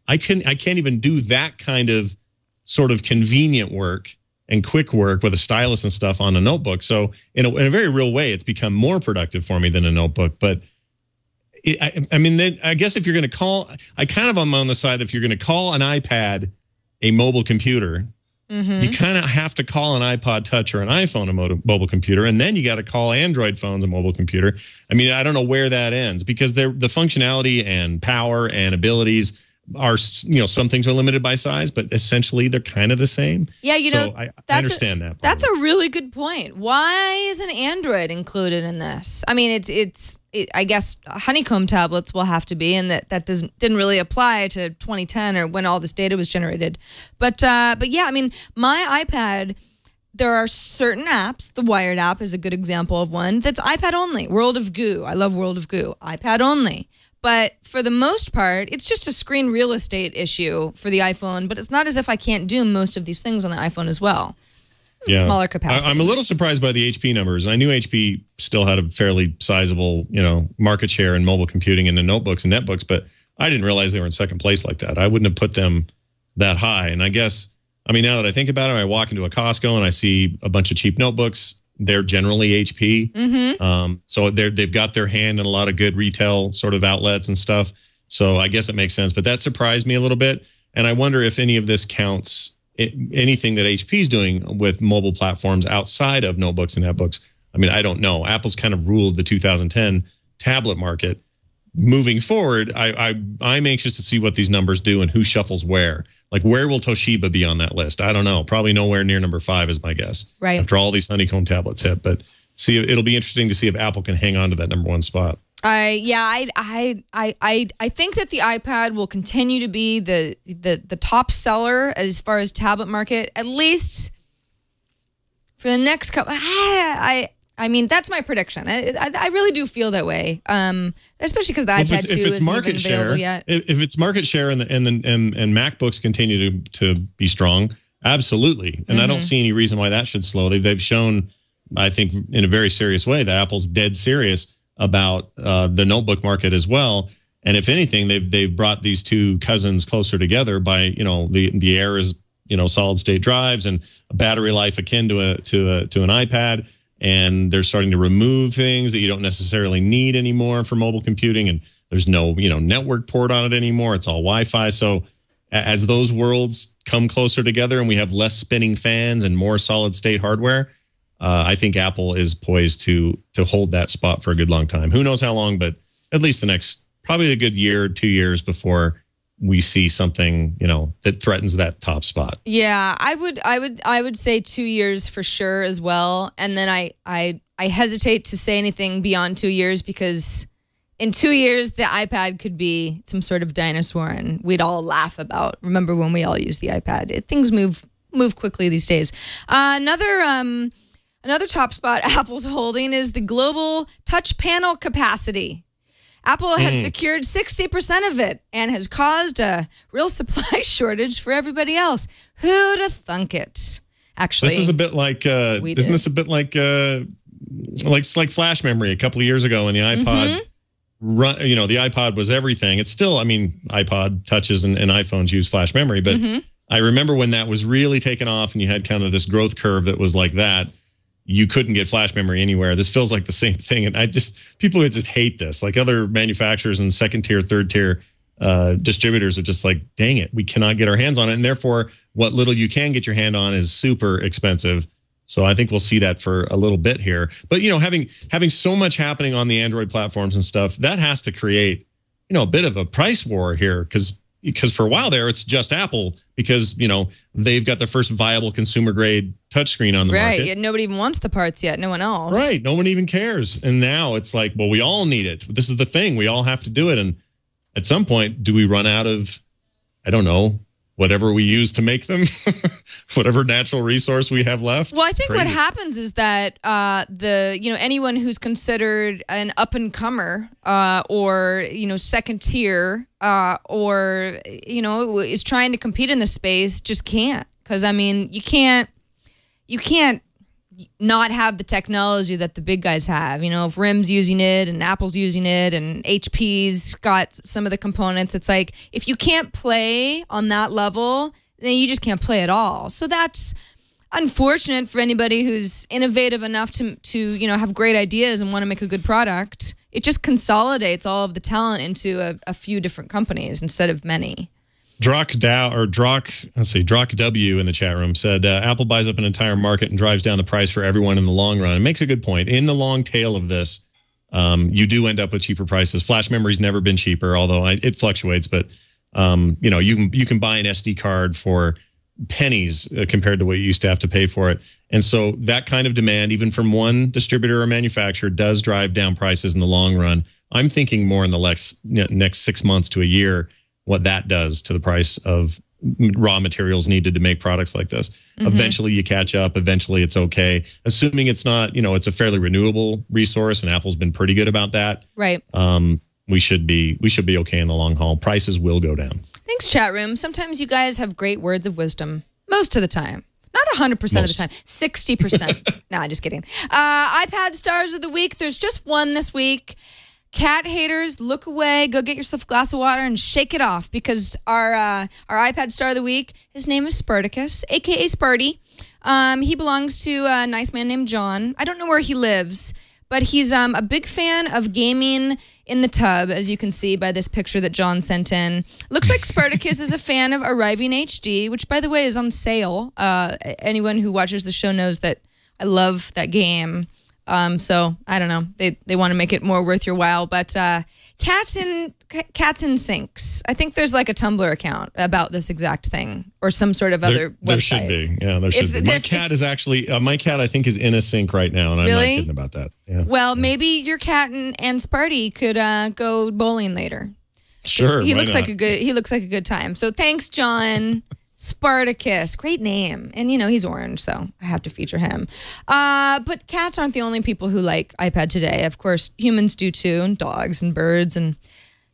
Speaker 5: I can I can't even do that kind of sort of convenient work and quick work with a stylus and stuff on a notebook. So in a, in a very real way, it's become more productive for me than a notebook. But it, I, I mean, then I guess if you're going to call, I kind of am on the side if you're going to call an iPad a mobile computer, mm-hmm. you kind of have to call an iPod Touch or an iPhone a mo- mobile computer, and then you got to call Android phones a mobile computer. I mean, I don't know where that ends because the functionality and power and abilities are you know some things are limited by size, but essentially they're kind of the same.
Speaker 4: Yeah, you
Speaker 5: So
Speaker 4: know,
Speaker 5: I, I
Speaker 4: that's a-
Speaker 5: understand that.
Speaker 4: That's a really good point. Why isn't Android included in this? I mean, it's it's. It, I guess honeycomb tablets will have to be, and that that doesn't didn't really apply to 2010 or when all this data was generated. But uh, but yeah, I mean, my iPad. There are certain apps. The Wired app is a good example of one that's iPad only. World of Goo. I love World of Goo. iPad only. But for the most part, it's just a screen real estate issue for the iPhone. But it's not as if I can't do most of these things on the iPhone as well. Smaller capacity.
Speaker 5: I, am a little surprised by the HP numbers. I knew HP still had a fairly sizable, you know, market share in mobile computing and in notebooks and netbooks, but I didn't realize they were in second place like that. I wouldn't have put them that high. And I guess, I mean, now that I think about it, I walk into a Costco and I see a bunch of cheap notebooks. They're generally HP.
Speaker 4: Mm-hmm.
Speaker 5: Um, so they're, they've got their hand in a lot of good retail sort of outlets and stuff. So I guess it makes sense. But that surprised me a little bit. And I wonder if any of this counts, i- anything that HP is doing with mobile platforms outside of notebooks and netbooks. I mean, I don't know. Apple's kind of ruled the 2010 tablet market. Moving forward, I, I I'm anxious to see what these numbers do and who shuffles where. Like, where will Toshiba be on that list? I don't know. Probably nowhere near number five is my guess.
Speaker 4: Right.
Speaker 5: After all these honeycomb tablets hit, but see, it'll be interesting to see if Apple can hang on to that number one spot.
Speaker 4: I yeah, I I I I I think that the iPad will continue to be the the the top seller as far as tablet market at least for the next couple. I I mean that's my prediction. I I, I really do feel that way. Um, especially because the
Speaker 5: Well,
Speaker 4: iPad two isn't even available yet.
Speaker 5: if, if it's market share and the and the and, and MacBooks continue to to be strong, absolutely. And I
Speaker 4: Mm-hmm.
Speaker 5: don't see any reason why that should slow. They've they've shown, I think, in a very serious way that Apple's dead serious about uh, the notebook market as well. And if anything, they've they've brought these two cousins closer together by you know the the Air is you know solid state drives and a battery life akin to a to a to an iPad. And they're starting to remove things that you don't necessarily need anymore for mobile computing. And there's no you know network port on it anymore. It's all Wi-Fi. So as those worlds come closer together and we have less spinning fans and more solid state hardware, uh, I think Apple is poised to to hold that spot for a good long time. Who knows how long, but at least the next probably a good year, two years before we see something you know that threatens that top spot.
Speaker 4: Yeah, I would I would I would say 2 years for sure as well. And then I I I hesitate to say anything beyond 2 years because in 2 years the iPad could be some sort of dinosaur and we'd all laugh about remember when we all used the iPad. It, things move move quickly these days. Uh, another um another top spot Apple's holding is the global touch panel capacity. Apple has secured 60% of it and has caused a real supply shortage for everybody else. Who'd have thunk it? Actually,
Speaker 5: This is a bit like uh isn't
Speaker 4: did.
Speaker 5: this a bit like uh like like flash memory a couple of years ago when the iPod
Speaker 4: Mm-hmm.
Speaker 5: run you know the iPod was everything. It's still I mean iPod touches and, and iPhones use flash memory, but
Speaker 4: Mm-hmm.
Speaker 5: I remember when that was really taken off and you had kind of this growth curve that was like that. You couldn't get flash memory anywhere. This feels like the same thing, and I just people would just hate this. Like other manufacturers and second tier, third tier uh, distributors are just like, dang it, we cannot get our hands on it, and therefore, what little you can get your hand on is super expensive. So I think we'll see that for a little bit here. But you know, having having so much happening on the Android platforms and stuff, that has to create, you know, a bit of a price war here because because for a while there it's just Apple because you know they've got the first viable consumer grade touchscreen on the
Speaker 4: right.
Speaker 5: market.
Speaker 4: Yet nobody even wants the parts yet. No one else.
Speaker 5: Right. No one even cares. And now it's like, well, we all need it. This is the thing. We all have to do it. And at some point, do we run out of, I don't know, whatever we use to make them, whatever natural resource we have left?
Speaker 4: Well, I think what happens is that uh, the you know anyone who's considered an up and comer uh, or you know second tier uh, or you know is trying to compete in this space just can't because I mean you can't you can't not have the technology that the big guys have. You know, if RIM's using it and Apple's using it and HP's got some of the components, it's like if you can't play on that level, then you just can't play at all. So that's unfortunate for anybody who's innovative enough to to you know have great ideas and want to make a good product. It just consolidates all of the talent into a, a few different companies instead of many.
Speaker 5: Drock Dow or Drock, let's see, Drock W in the chat room said uh, Apple buys up an entire market and drives down the price for everyone in the long run. It makes a good point. In the long tail of this, um, you do end up with cheaper prices. Flash memory's never been cheaper, although I, it fluctuates. But um, you know, you can you can buy an SD card for pennies uh, compared to what you used to have to pay for it. And so that kind of demand, even from one distributor or manufacturer, does drive down prices in the long run. I'm thinking more in the next next six months to a year what that does to the price of raw materials needed to make products like this. Eventually you catch up, eventually it's okay. Assuming it's not, you know, it's a fairly renewable resource and Apple's been pretty good about that.
Speaker 4: Right.
Speaker 5: Um, we should be we should be okay in the long haul. Prices will go down.
Speaker 4: Thanks, chat room. Sometimes you guys have great words of wisdom. Most of the time. Not 100% of the time. 60%. No, nah, just kidding. Uh, iPad stars of the week. There's just one this week. Cat haters, look away. Go get yourself a glass of water and shake it off because our uh, our iPad star of the week, his name is Spartacus, aka Sparty. Um, he belongs to a nice man named John. I don't know where he lives, but he's um, a big fan of gaming in the tub, as you can see by this picture that John sent in. Looks like Spartacus is a fan of Arriving HD, which, by the way, is on sale. Uh, anyone who watches the show knows that I love that game. Um, so I don't know. They they want to make it more worth your while, but uh, cats in c- cats in sinks. I think there's like a Tumblr account about this exact thing or some sort of
Speaker 5: There,
Speaker 4: other
Speaker 5: there
Speaker 4: website.
Speaker 5: should be. Yeah, there should
Speaker 4: If-
Speaker 5: be. My
Speaker 4: if-
Speaker 5: cat
Speaker 4: if-
Speaker 5: is actually uh, my cat I think is in a sink right now and I'm not kidding about that. Yeah.
Speaker 4: Well, maybe your cat and, and Sparty could uh, go bowling later.
Speaker 5: Sure.
Speaker 4: he looks like a good he looks like a good time. So thanks, John. Spartacus, great name, and you know he's orange, so I have to feature him. Uh, but cats aren't the only people who like iPad today. Of course, humans do too, and dogs and birds. And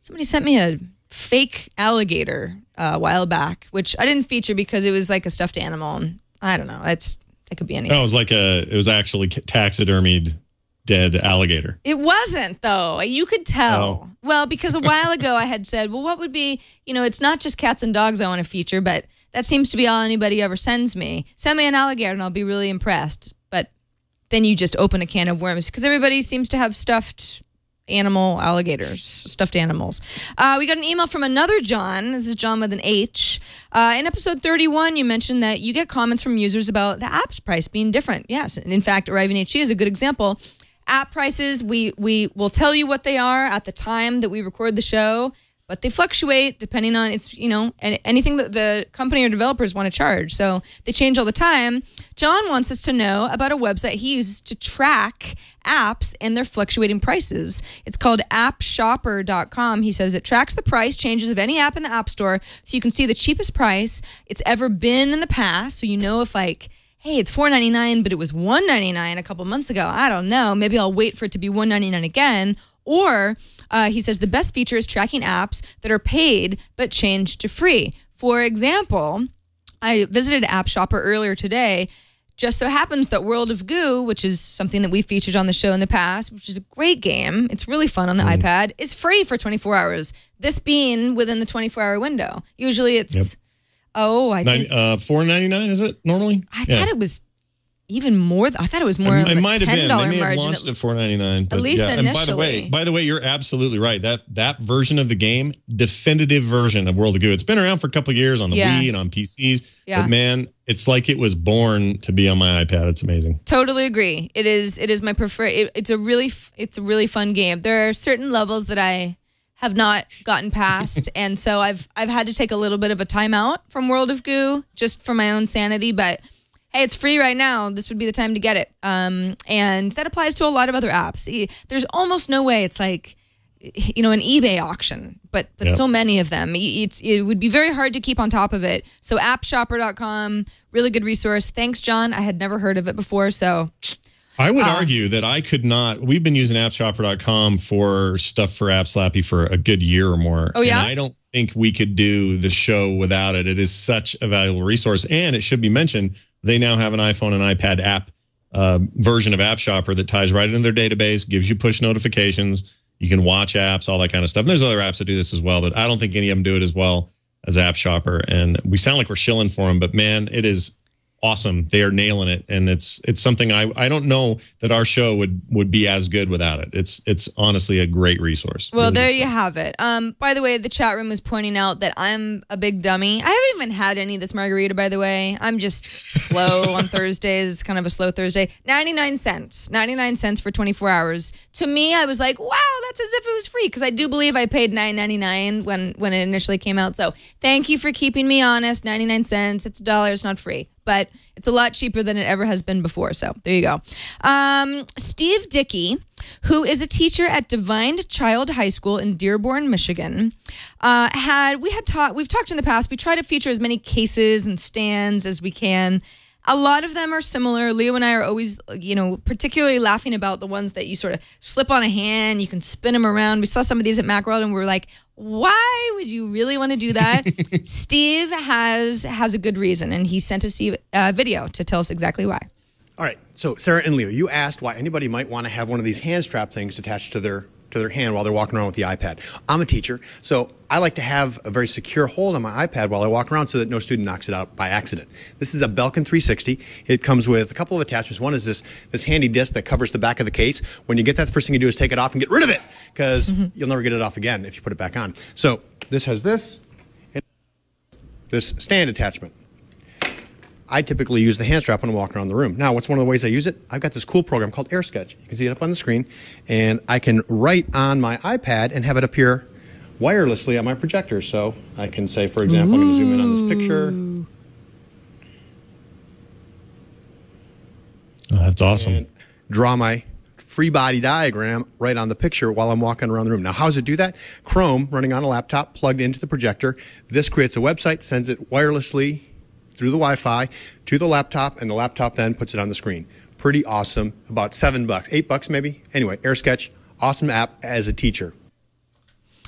Speaker 4: somebody sent me a fake alligator uh, a while back, which I didn't feature because it was like a stuffed animal. And I don't know. It's it could be anything.
Speaker 5: Oh, it was like a it was actually taxidermied dead alligator.
Speaker 4: It wasn't though. You could tell.
Speaker 5: Oh.
Speaker 4: Well, because a while ago I had said, well, what would be, you know, it's not just cats and dogs I want to feature, but that seems to be all anybody ever sends me. Send me an alligator and I'll be really impressed. But then you just open a can of worms because everybody seems to have stuffed animal alligators, stuffed animals. Uh, we got an email from another John. This is John with an H. Uh, in episode 31, you mentioned that you get comments from users about the app's price being different. Yes, and in fact, Arriving HG is a good example. App prices, we we will tell you what they are at the time that we record the show, but they fluctuate depending on it's you know an- anything that the company or developers want to charge. So they change all the time. John wants us to know about a website he uses to track apps and their fluctuating prices. It's called appshopper.com. He says it tracks the price changes of any app in the App Store so you can see the cheapest price it's ever been in the past. So you know if like hey, it's $4.99, but it was $1.99 a couple months ago. I don't know. Maybe I'll wait for it to be $1.99 again. Or uh, he says the best feature is tracking apps that are paid but changed to free. For example, I visited App Shopper earlier today. Just so happens that World of Goo, which is something that we featured on the show in the past, which is a great game, it's really fun on the iPad, is free for 24 hours. This being within the 24 hour window. Usually it's,
Speaker 5: Yep.
Speaker 4: oh, I think,
Speaker 5: Nine, uh, four ninety nine is it normally?
Speaker 4: I thought it was even more. I thought it was more
Speaker 5: It,
Speaker 4: than
Speaker 5: it might have been.
Speaker 4: $10
Speaker 5: They may have launched at four ninety nine.
Speaker 4: At least
Speaker 5: yeah. And by the way, by the way, you're absolutely right. That that version of the game, definitive version of World of Goo. It's been around for a couple of years on the
Speaker 4: Yeah.
Speaker 5: Wii and on PCs.
Speaker 4: Yeah.
Speaker 5: But man, it's like it was born to be on my iPad. It's amazing.
Speaker 4: Totally agree. It is. It is my preferred. It, it's a really. f- It's a really fun game. There are certain levels that I have not gotten past, and so I've I've had to take a little bit of a timeout from World of Goo just for my own sanity. But hey, it's free right now. This would be the time to get it. Um, and that applies to a lot of other apps. There's almost no way it's like you know an eBay auction, but but
Speaker 5: Yep.
Speaker 4: so many of them. It's it would be very hard to keep on top of it. So appshopper.com, really good resource. Thanks, John. I had never heard of it before, so
Speaker 5: I would
Speaker 4: Uh,
Speaker 5: argue that I could not. We've been using appshopper.com for stuff for App Slappy for a good year or more.
Speaker 4: Oh, yeah?
Speaker 5: And I don't think we could do the show without it. It is such a valuable resource. And it should be mentioned, they now have an iPhone and iPad app uh, version of App Shopper that ties right into their database, gives you push notifications. You can watch apps, all that kind of stuff. And there's other apps that do this as well, but I don't think any of them do it as well as App Shopper. And we sound like we're shilling for them, but man, it is awesome. They are nailing it, and it's it's something I I don't know that our show would would be as good without it. It's it's honestly a great resource.
Speaker 4: Well,
Speaker 5: Really
Speaker 4: there you have it. Um, by the way, the chat room was pointing out that I'm a big dummy. I haven't even had any of this margarita, by the way. I'm just slow on Thursdays, kind of a slow Thursday. 99 cents. 99 cents for 24 hours. To me, I was like, wow, that's as if it was free because I do believe I paid 9.99 when when it initially came out. So thank you for keeping me honest. 99 cents. It's a dollar. It's not free. But it's a lot cheaper than it ever has been before. So there you go. Um, Steve Dickey, who is a teacher at Divine Child High School in Dearborn, Michigan, uh, had we had taught we've talked in the past. We try to feature as many cases and stands as we can. A lot of them are similar. Leo and I are always, you know, particularly laughing about the ones that you sort of slip on a hand, you can spin them around. We saw some of these at Macworld, and we are like, why would you really want to do that? Steve has has a good reason, and he sent us a video to tell us exactly why.
Speaker 6: All right. So Sarah and Leo, you asked why anybody might want to have one of these hand strap things attached to their to their hand while they're walking around with the iPad. I'm a teacher, so I like to have a very secure hold on my iPad while I walk around so that no student knocks it out by accident. This is a Belkin 360. It comes with a couple of attachments. One is this this handy disc that covers the back of the case. When you get that, the first thing you do is take it off and get rid of it because mm-hmm. you'll never get it off again if you put it back on. So this has this, and this stand attachment. I typically use the hand strap when I'm walking around the room. Now, what's one of the ways I use it? I've got this cool program called AirSketch. You can see it up on the screen, and I can write on my iPad and have it appear wirelessly on my projector. So I can say, for example, I'm going to zoom in on this picture.
Speaker 5: Oh, that's awesome.
Speaker 6: draw my free body diagram right on the picture while I'm walking around the room. Now, how does it do that? Chrome running on a laptop plugged into the projector. This creates a website, sends it wirelessly through the Wi-Fi to the laptop, and the laptop then puts it on the screen. Pretty awesome. About seven bucks, eight bucks maybe. Anyway, AirSketch, awesome app as a teacher.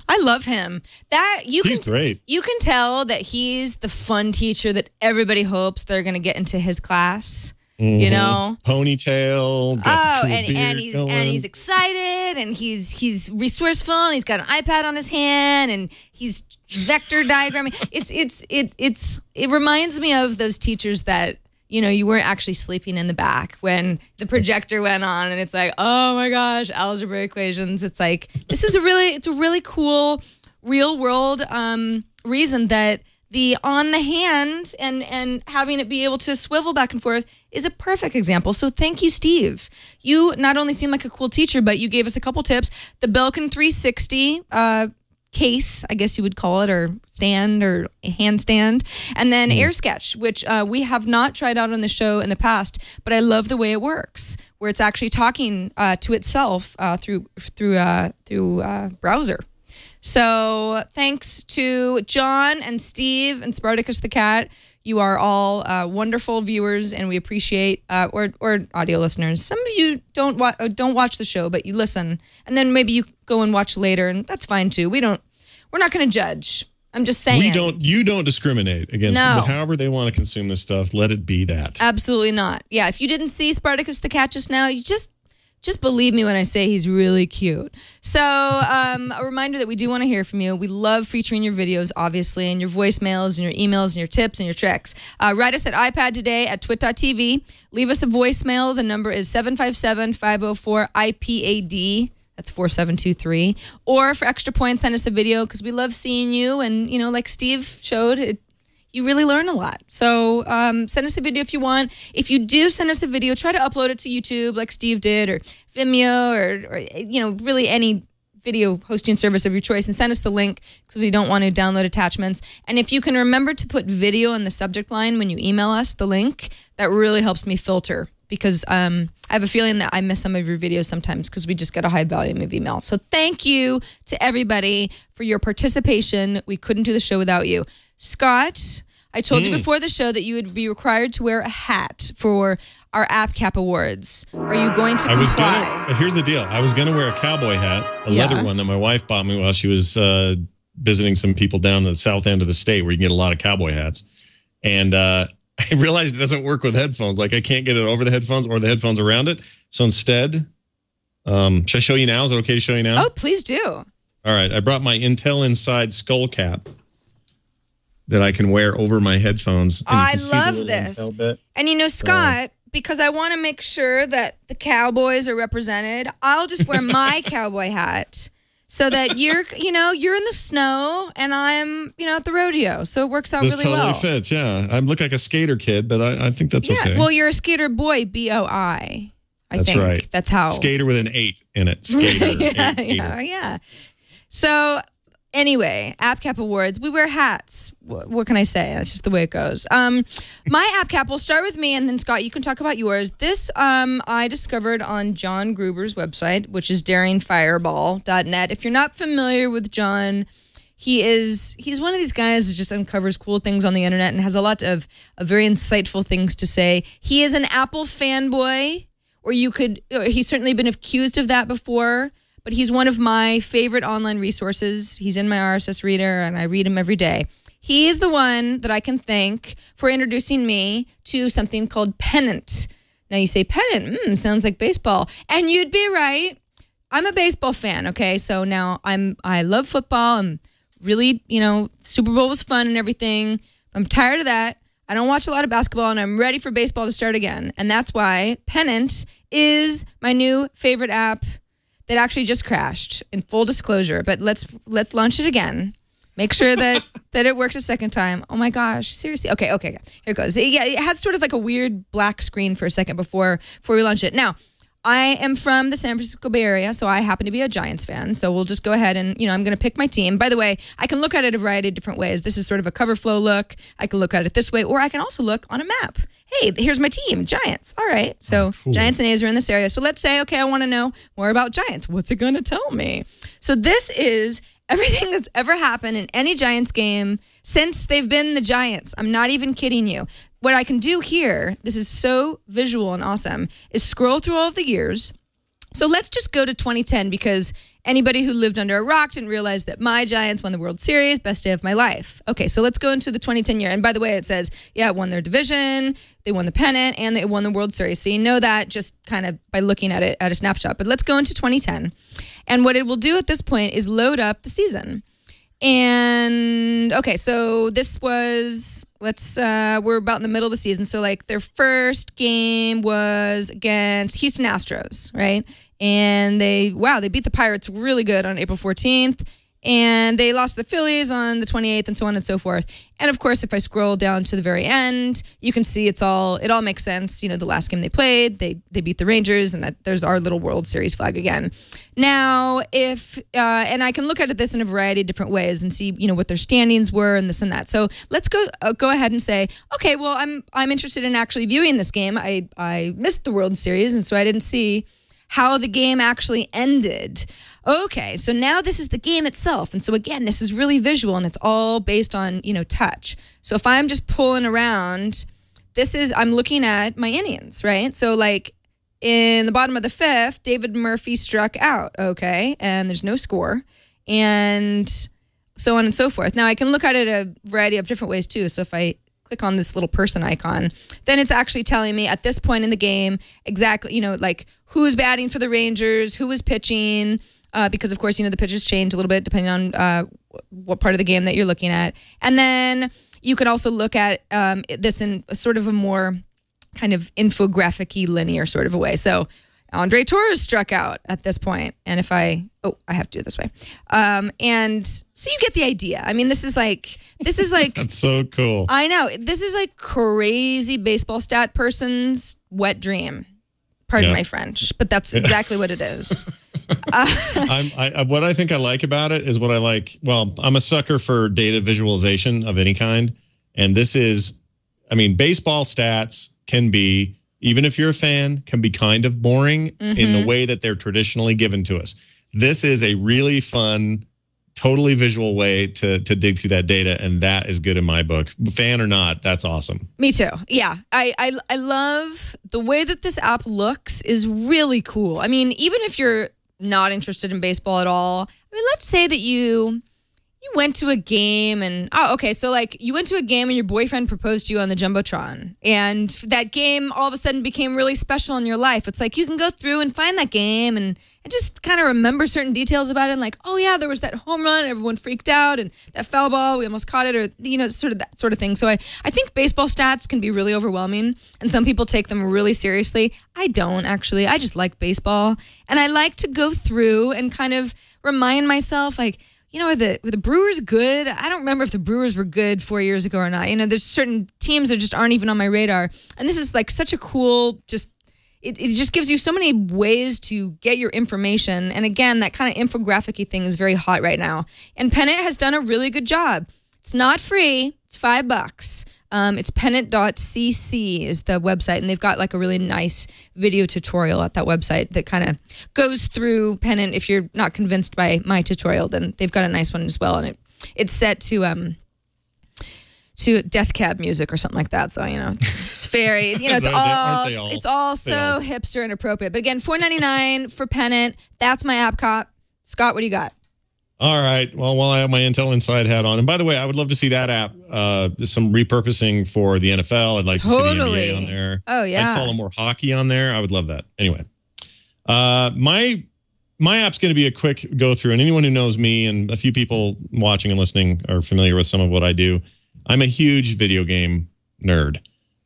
Speaker 4: I love him. That you
Speaker 5: He's
Speaker 4: can
Speaker 5: great.
Speaker 4: you can tell that he's the fun teacher that everybody hopes they're going to get into his class. You know.
Speaker 5: Ponytail.
Speaker 4: Oh,
Speaker 5: got the cool
Speaker 4: and, and he's
Speaker 5: going.
Speaker 4: and he's excited and he's he's resourceful and he's got an iPad on his hand and he's vector diagramming. It's it's it it's it reminds me of those teachers that you know you weren't actually sleeping in the back when the projector went on and it's like oh my gosh algebra equations. It's like this is a really it's a really cool real world um, reason that the on the hand and and having it be able to swivel back and forth is a perfect example. So thank you, Steve. You not only seem like a cool teacher, but you gave us a couple tips. The Belkin 360 uh, case, I guess you would call it, or stand or handstand, and then AirSketch, which uh, we have not tried out on the show in the past, but I love the way it works, where it's actually talking uh, to itself uh, through through uh, through uh, browser. So thanks to John and Steve and Spartacus the cat. You are all uh, wonderful viewers, and we appreciate uh, or or audio listeners. Some of you don't wa- uh, don't watch the show, but you listen, and then maybe you go and watch later, and that's fine too. We don't. We're not going to judge. I'm just saying.
Speaker 5: We don't. You don't discriminate against.
Speaker 4: No.
Speaker 5: However they want to consume this stuff, let it be that.
Speaker 4: Absolutely not. Yeah, if you didn't see Spartacus the Cat just now, you just just believe me when I say he's really cute. So, um, a reminder that we do want to hear from you. We love featuring your videos, obviously, and your voicemails and your emails and your tips and your tricks. Uh, write us at iPad today at twit.tv. Leave us a voicemail. The number is 757 504 IPAD. That's 4723. Or for extra points, send us a video because we love seeing you. And, you know, like Steve showed, it, you really learn a lot. So um, send us a video if you want. If you do send us a video, try to upload it to YouTube like Steve did, or Vimeo, or, or you know, really any video hosting service of your choice, and send us the link because we don't want to download attachments. And if you can remember to put video in the subject line when you email us the link, that really helps me filter because um, I have a feeling that I miss some of your videos sometimes because we just get a high volume of email. So thank you to everybody for your participation. We couldn't do the show without you. Scott, I told
Speaker 5: Hmm.
Speaker 4: you before the show that you would be required to wear a hat for our App Cap Awards. Are you going to
Speaker 5: I was
Speaker 4: comply?
Speaker 5: gonna. Here's the deal. I was gonna wear a cowboy hat, a
Speaker 4: Yeah.
Speaker 5: leather one that my wife bought me while she was uh, visiting some people down the south end of the state, where you can get a lot of cowboy hats. And uh, I realized it doesn't work with headphones. Like I can't get it over the headphones or the headphones around it. So instead, um, should I show you now? Is it okay to show you now?
Speaker 4: Oh, please do.
Speaker 5: All right. I brought my Intel Inside skull cap that I can wear over my headphones.
Speaker 4: I
Speaker 5: can see the
Speaker 4: love this. And you know, Scott, because I want to make sure that the Cowboys are represented, I'll just wear my cowboy hat so that you're, you know, you're in the snow and I'm, you know, at the rodeo. So it works out
Speaker 5: This
Speaker 4: really
Speaker 5: totally
Speaker 4: well.
Speaker 5: fits. Yeah. I look like a skater kid, but I, I think that's
Speaker 4: Yeah.
Speaker 5: okay.
Speaker 4: Well, you're a skater boy, B O I. I
Speaker 5: That's
Speaker 4: think
Speaker 5: right.
Speaker 4: that's how.
Speaker 5: Skater with an eight in it. Skater.
Speaker 4: yeah,
Speaker 5: eight,
Speaker 4: yeah, yeah. So anyway, AppCap Awards. We wear hats. What, what can I say? That's just the way it goes. Um, my AppCap. We'll start with me, and then Scott, you can talk about yours. This um, I discovered on John Gruber's website, which is daringfireball.net. If you're not familiar with John. He is he's one of these guys that just uncovers cool things on the internet and has a lot of, of very insightful things to say. He is an Apple fanboy or you could he's certainly been accused of that before but he's one of my favorite online resources. He's in my rss reader and i read him every day. He is the one that i can thank for introducing me to something called pennant. Now you say pennant mm, sounds like baseball. And you'd be right. I'm a baseball fan okay? So now i'm i love football. I'm really you know super bowl was fun and everything. I'm tired of that. I don't watch a lot of basketball and I'm ready for baseball to start again. And that's why Pennant is my new favorite app that actually just crashed in full disclosure, but let's let's launch it again. Make sure that that it works a second time. Oh my gosh, seriously. Okay, okay. Here it goes. Yeah, it has sort of like a weird black screen for a second before before we launch it. Now, I am from the San Francisco Bay Area, so I happen to be a Giants fan. So we'll just go ahead and, you know, I'm going to pick my team. By the way, I can look at it a variety of different ways. This is sort of a cover flow look. I can look at it this way, or I can also look on a map. Hey, here's my team, Giants. All right. So oh, Giants and A's are in this area. So let's say, okay, I want to know more about Giants. What's it going to tell me? So this is everything that's ever happened in any Giants game since they've been the Giants. I'm not even kidding you. What I can do here, this is so visual and awesome, is scroll through all of the years. So let's just go to 2010 because anybody who lived under a rock didn't realize that my Giants won the World Series, best day of my life. Okay, so let's go into the 2010 year. And by the way, it says, yeah, it won their division, they won the pennant, and they won the World Series. So you know that just kind of by looking at it at a snapshot. But let's go into 2010. And what it will do at this point is load up the season. And okay, so this was let's uh we're about in the middle of the season. So like their first game was against Houston Astros, right? And they wow, they beat the Pirates really good on April 14th. And they lost the Phillies on the 28th and so on and so forth. And of course, if I scroll down to the very end, you can see it's all it all makes sense. You know, the last game they played, they they beat the Rangers, and that there's our little World Series flag again. Now, if uh, and I can look at it this in a variety of different ways and see, you know, what their standings were and this and that. So let's go uh, go ahead and say, okay, well, I'm I'm interested in actually viewing this game. I I missed the World Series, and so I didn't see how the game actually ended. Okay, so now this is the game itself. And so again, this is really visual and it's all based on, you know, touch. So if I'm just pulling around, this is I'm looking at my Indians, right? So like in the bottom of the fifth, David Murphy struck out, okay, and there's no score. And so on and so forth. Now I can look at it a variety of different ways too. So if I click on this little person icon, then it's actually telling me at this point in the game exactly, you know, like who's batting for the Rangers, who is pitching, uh, because of course, you know, the pitches change a little bit depending on uh, what part of the game that you're looking at. And then you can also look at um, this in sort of a more kind of infographic linear sort of a way. So Andre Torres struck out at this point, and if I oh I have to do it this way, um, and so you get the idea. I mean, this is like this is like
Speaker 5: That's so cool.
Speaker 4: I know this is like crazy baseball stat person's wet dream. Pardon
Speaker 5: Yeah.
Speaker 4: my French, but that's exactly what it is.
Speaker 5: I'm, I, what I think I like about it is what I like. Well, I'm a sucker for data visualization of any kind, and this is, I mean, baseball stats can be, even if you're a fan, can be kind of boring in
Speaker 4: Mm-hmm.
Speaker 5: the way that they're traditionally given to us. This is a really fun, totally visual way to to dig through that data, and that is good in my book. Fan or not, that's awesome.
Speaker 4: Me too. Yeah, I, I I love the way that this app looks is really cool. I mean, even if you're not interested in baseball at all, I mean, let's say that you you went to a game and oh, okay, so like you went to a game and your boyfriend proposed to you on the jumbotron, and that game all of a sudden became really special in your life. It's like you can go through and find that game and and just kind of remember certain details about it, and like, oh yeah, there was that home run, everyone freaked out, and that foul ball, we almost caught it, or you know, sort of that sort of thing. So I I think baseball stats can be really overwhelming, and some people take them really seriously. I don't actually. I just like baseball, and I like to go through and kind of remind myself, like you know, are the were the Brewers good? I don't remember if the Brewers were good four years ago or not. You know, there's certain teams that just aren't even on my radar, and this is like such a cool, just it, it just gives you so many ways to get your information. And again, that kind of infographicy thing is very hot right now. And Pennant has done a really good job. It's not free. It's five bucks. Um, it's pennant.cc is the website, and they've got like a really nice video tutorial at that website that kind of goes through Pennant. If you're not convinced by my tutorial, then they've got a nice one as well, and it it's set to um to death cab music or something like that. So you know, it's, it's very you know it's all
Speaker 5: all?
Speaker 4: it's all so
Speaker 5: all.
Speaker 4: hipster and appropriate. But again, four ninety nine for Pennant. That's my AppCap. Scott, what do you got?
Speaker 5: All right. Well, while I have my Intel Inside hat on, and by the way, I would love to see that app, uh, some repurposing for the NFL. I'd like to see the NBA on there.
Speaker 4: Oh, yeah.
Speaker 5: I'd follow more hockey on there. I would love that. Anyway, uh, my my app's going to be a quick go through, and anyone who knows me and a few people watching and listening are familiar with some of what I do. I'm a huge video game nerd.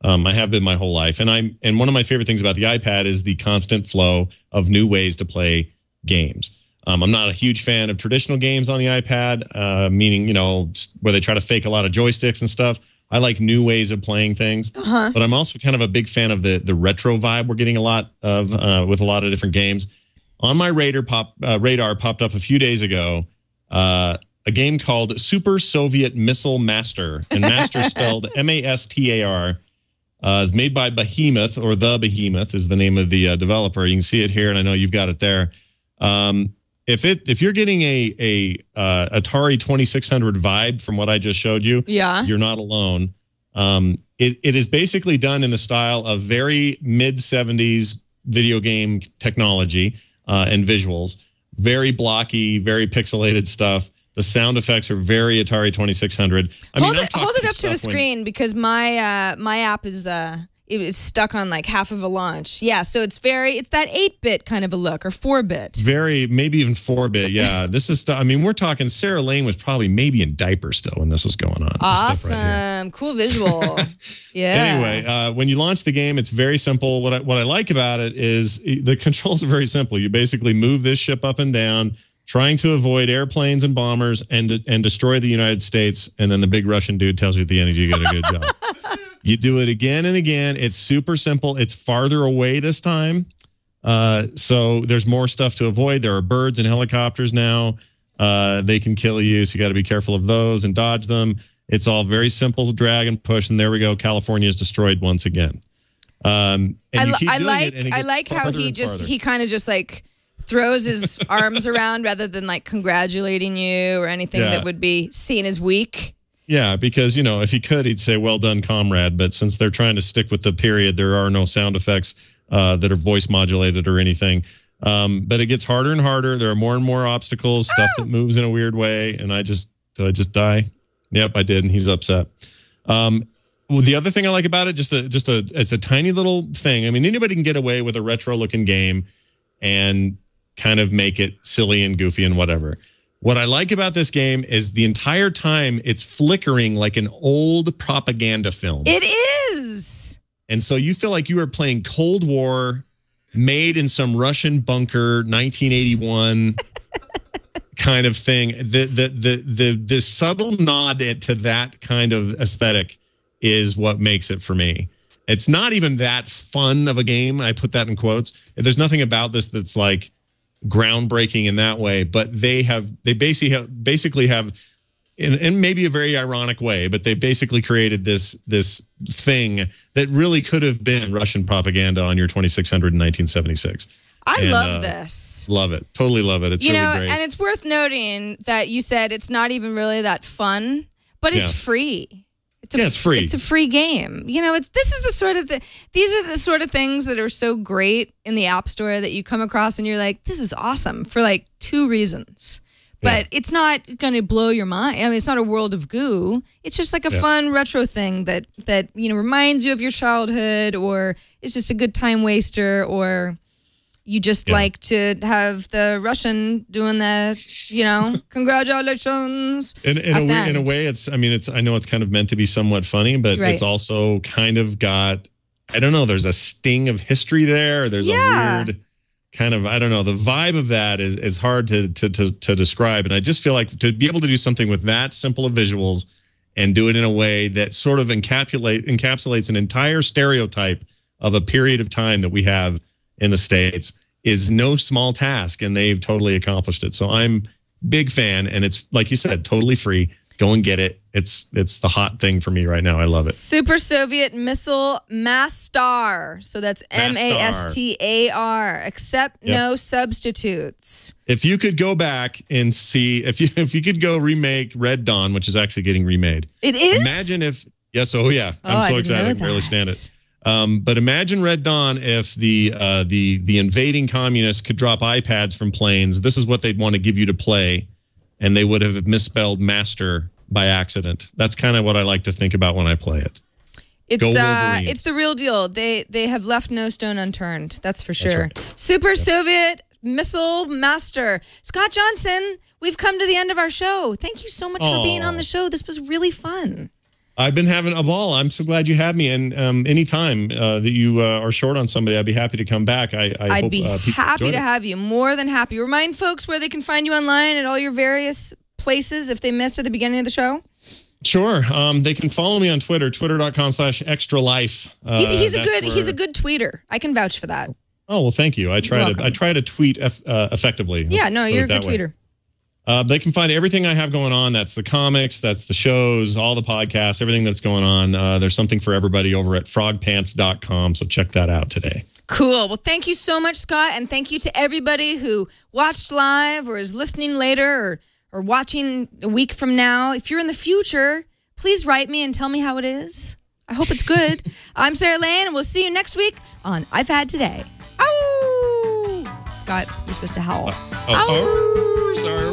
Speaker 5: Um, I have been my whole life, and I'm and one of my favorite things about the iPad is the constant flow of new ways to play games. Um, I'm not a huge fan of traditional games on the iPad, uh, meaning you know where they try to fake a lot of joysticks and stuff. I like new ways of playing things, but I'm also kind of a big fan of the the retro vibe we're getting a lot of uh, with a lot of different games. On my radar pop uh, radar popped up a few days ago uh, a game called Super Soviet Missile Mastar, and Master spelled M A S T A R. Uh, it's made by Behemoth, or the Behemoth is the name of the uh, developer. You can see it here, and I know you've got it there. Um, if it if you're getting a a uh, Atari 2600 vibe from what I just showed you,
Speaker 4: Yeah.
Speaker 5: you're not alone. Um, it, it is basically done in the style of very mid 70s video game technology uh, and visuals, very blocky, very pixelated stuff. The sound effects are very Atari 2600. I
Speaker 4: hold
Speaker 5: I'm
Speaker 4: it hold it up to the screen because my uh my app is uh it is stuck on like half of a launch. Yeah, so it's very it's that 8-bit kind of a look or 4-bit.
Speaker 5: very maybe even four bit. Yeah, this is. I mean, we're talking. Sarah Lane was probably maybe in diapers still when this was going on.
Speaker 4: Awesome.
Speaker 5: right
Speaker 4: cool visual. yeah.
Speaker 5: Anyway, uh, when you launch the game, it's very simple. What I, what I like about it is the controls are very simple. You basically move this ship up and down, trying to avoid airplanes and bombers and and destroy the United States. And then the big Russian dude tells you at the end, "You did a good job." You do it again and again. It's super simple. It's farther away this time. Uh, so there's more stuff to avoid. There are birds and helicopters now. Uh, they can kill you, so you got to be careful of those and dodge them. It's all very simple drag and push, and there we go. California is destroyed once again. Um, and
Speaker 4: I, I like
Speaker 5: it, and it
Speaker 4: I like how he just
Speaker 5: farther.
Speaker 4: he kind of just like throws his arms around rather than like congratulating you or anything
Speaker 5: Yeah.
Speaker 4: that would be seen as weak.
Speaker 5: Yeah, because you know, if he could, he'd say "Well done, comrade." But since they're trying to stick with the period, there are no sound effects uh, that are voice modulated or anything. Um, but it gets harder and harder. There are more and more obstacles, stuff that moves in a weird way, and I just did I just die? Yep, I did, and he's upset. Um, well, the other thing I like about it, just a just a it's a tiny little thing. I mean, anybody can get away with a retro looking game and kind of make it silly and goofy and whatever. What I like about this game is the entire time it's flickering like an old propaganda film.
Speaker 4: It is.
Speaker 5: and so you feel like you are playing Cold War made in some Russian bunker 1981 kind of thing. The the the the the subtle nod to that kind of aesthetic is what makes it for me. It's not even that fun of a game. I put that in quotes. There's nothing about this that's like groundbreaking in that way, but they have they basically have, basically have in, in maybe a very ironic way, but they basically created this this thing that really could have been Russian propaganda on your 2600 in 1976.
Speaker 4: I
Speaker 5: And,
Speaker 4: love
Speaker 5: uh,
Speaker 4: this.
Speaker 5: Love it, totally love it. It's
Speaker 4: you
Speaker 5: really
Speaker 4: know,
Speaker 5: great.
Speaker 4: and it's worth noting that you said it's not even really that fun, but it's
Speaker 5: Yeah.
Speaker 4: free. It's a,
Speaker 5: Yeah, it's free.
Speaker 4: It's a free game. You know, it's this is the sort of the these are the sort of things that are so great in the App Store that you come across and you're like, this is awesome for like two reasons. But it's not going to blow your mind. I mean, it's not a world of goo. It's just like a
Speaker 5: Yeah.
Speaker 4: fun retro thing that that you know reminds you of your childhood, or it's just a good time waster, or you just
Speaker 5: Yeah.
Speaker 4: like to have the Russian doing that, you know, congratulations.
Speaker 5: in, in, a way, in a way, it's. I mean, it's. I know it's kind of meant to be somewhat funny, but
Speaker 4: Right.
Speaker 5: it's also kind of got. I don't know. There's a sting of history there. There's
Speaker 4: Yeah.
Speaker 5: a weird kind of. I don't know. The vibe of that is is hard to to to to describe, and I just feel like to be able to do something with that simple of visuals and do it in a way that sort of encapsulate encapsulates an entire stereotype of a period of time that we have in the states is no small task and they've totally accomplished it so i'm big fan and it's like you said totally free go and get it it's it's the hot thing for me right now i love it
Speaker 4: Super Soviet Missile Mastar. So that's M A S T A R. Accept
Speaker 5: Yep.
Speaker 4: no substitutes.
Speaker 5: if you could go back and see if you if you could go remake red dawn which is actually getting remade
Speaker 4: It is.
Speaker 5: imagine if yes oh yeah
Speaker 4: Oh,
Speaker 5: i'm so excited i can barely stand it um, but imagine Red Dawn if the uh, the the invading communists could drop iPads from planes. This is what they'd want to give you to play, and they would have misspelled master by accident. That's kind of what I like to think about when I play it.
Speaker 4: It's uh, it's the real deal. They they have left no stone unturned. That's for sure.
Speaker 5: right.
Speaker 4: Super Soviet Missile Mastar Scott Johnson. We've come to the end of our show. Thank you so much for being on the show. This was really fun.
Speaker 5: I've been having a ball. I'm so glad you had me. And um, anytime uh, that you uh, are short on somebody, I'd be happy to come back. I, I
Speaker 4: I'd
Speaker 5: hope,
Speaker 4: be
Speaker 5: uh,
Speaker 4: happy to
Speaker 5: it.
Speaker 4: have you. More than happy. Remind folks where they can find you online at all your various places if they missed at the beginning of the show.
Speaker 5: Sure. Um, they can follow me on Twitter, twitter.com slash extra life. Uh,
Speaker 4: He's, he's a good he's a good tweeter. I can vouch for that.
Speaker 5: Oh well, thank you. I try to. I try to tweet eff, uh, effectively.
Speaker 4: Yeah, no, you're a good
Speaker 5: tweeter. way. Uh, they can find everything I have going on. That's the comics, that's the shows, all the podcasts, everything that's going on. Uh, there's something for everybody over at frogpants.com. So check that out today.
Speaker 4: Cool. Well, thank you so much, Scott, and thank you to everybody who watched live or is listening later or or watching a week from now. If you're in the future, please write me and tell me how it is. I hope it's good. I'm Sarah Lane, and we'll see you next week on iPad Today. Oh, Scott, you're supposed to howl.
Speaker 5: Oh, oh, sorry.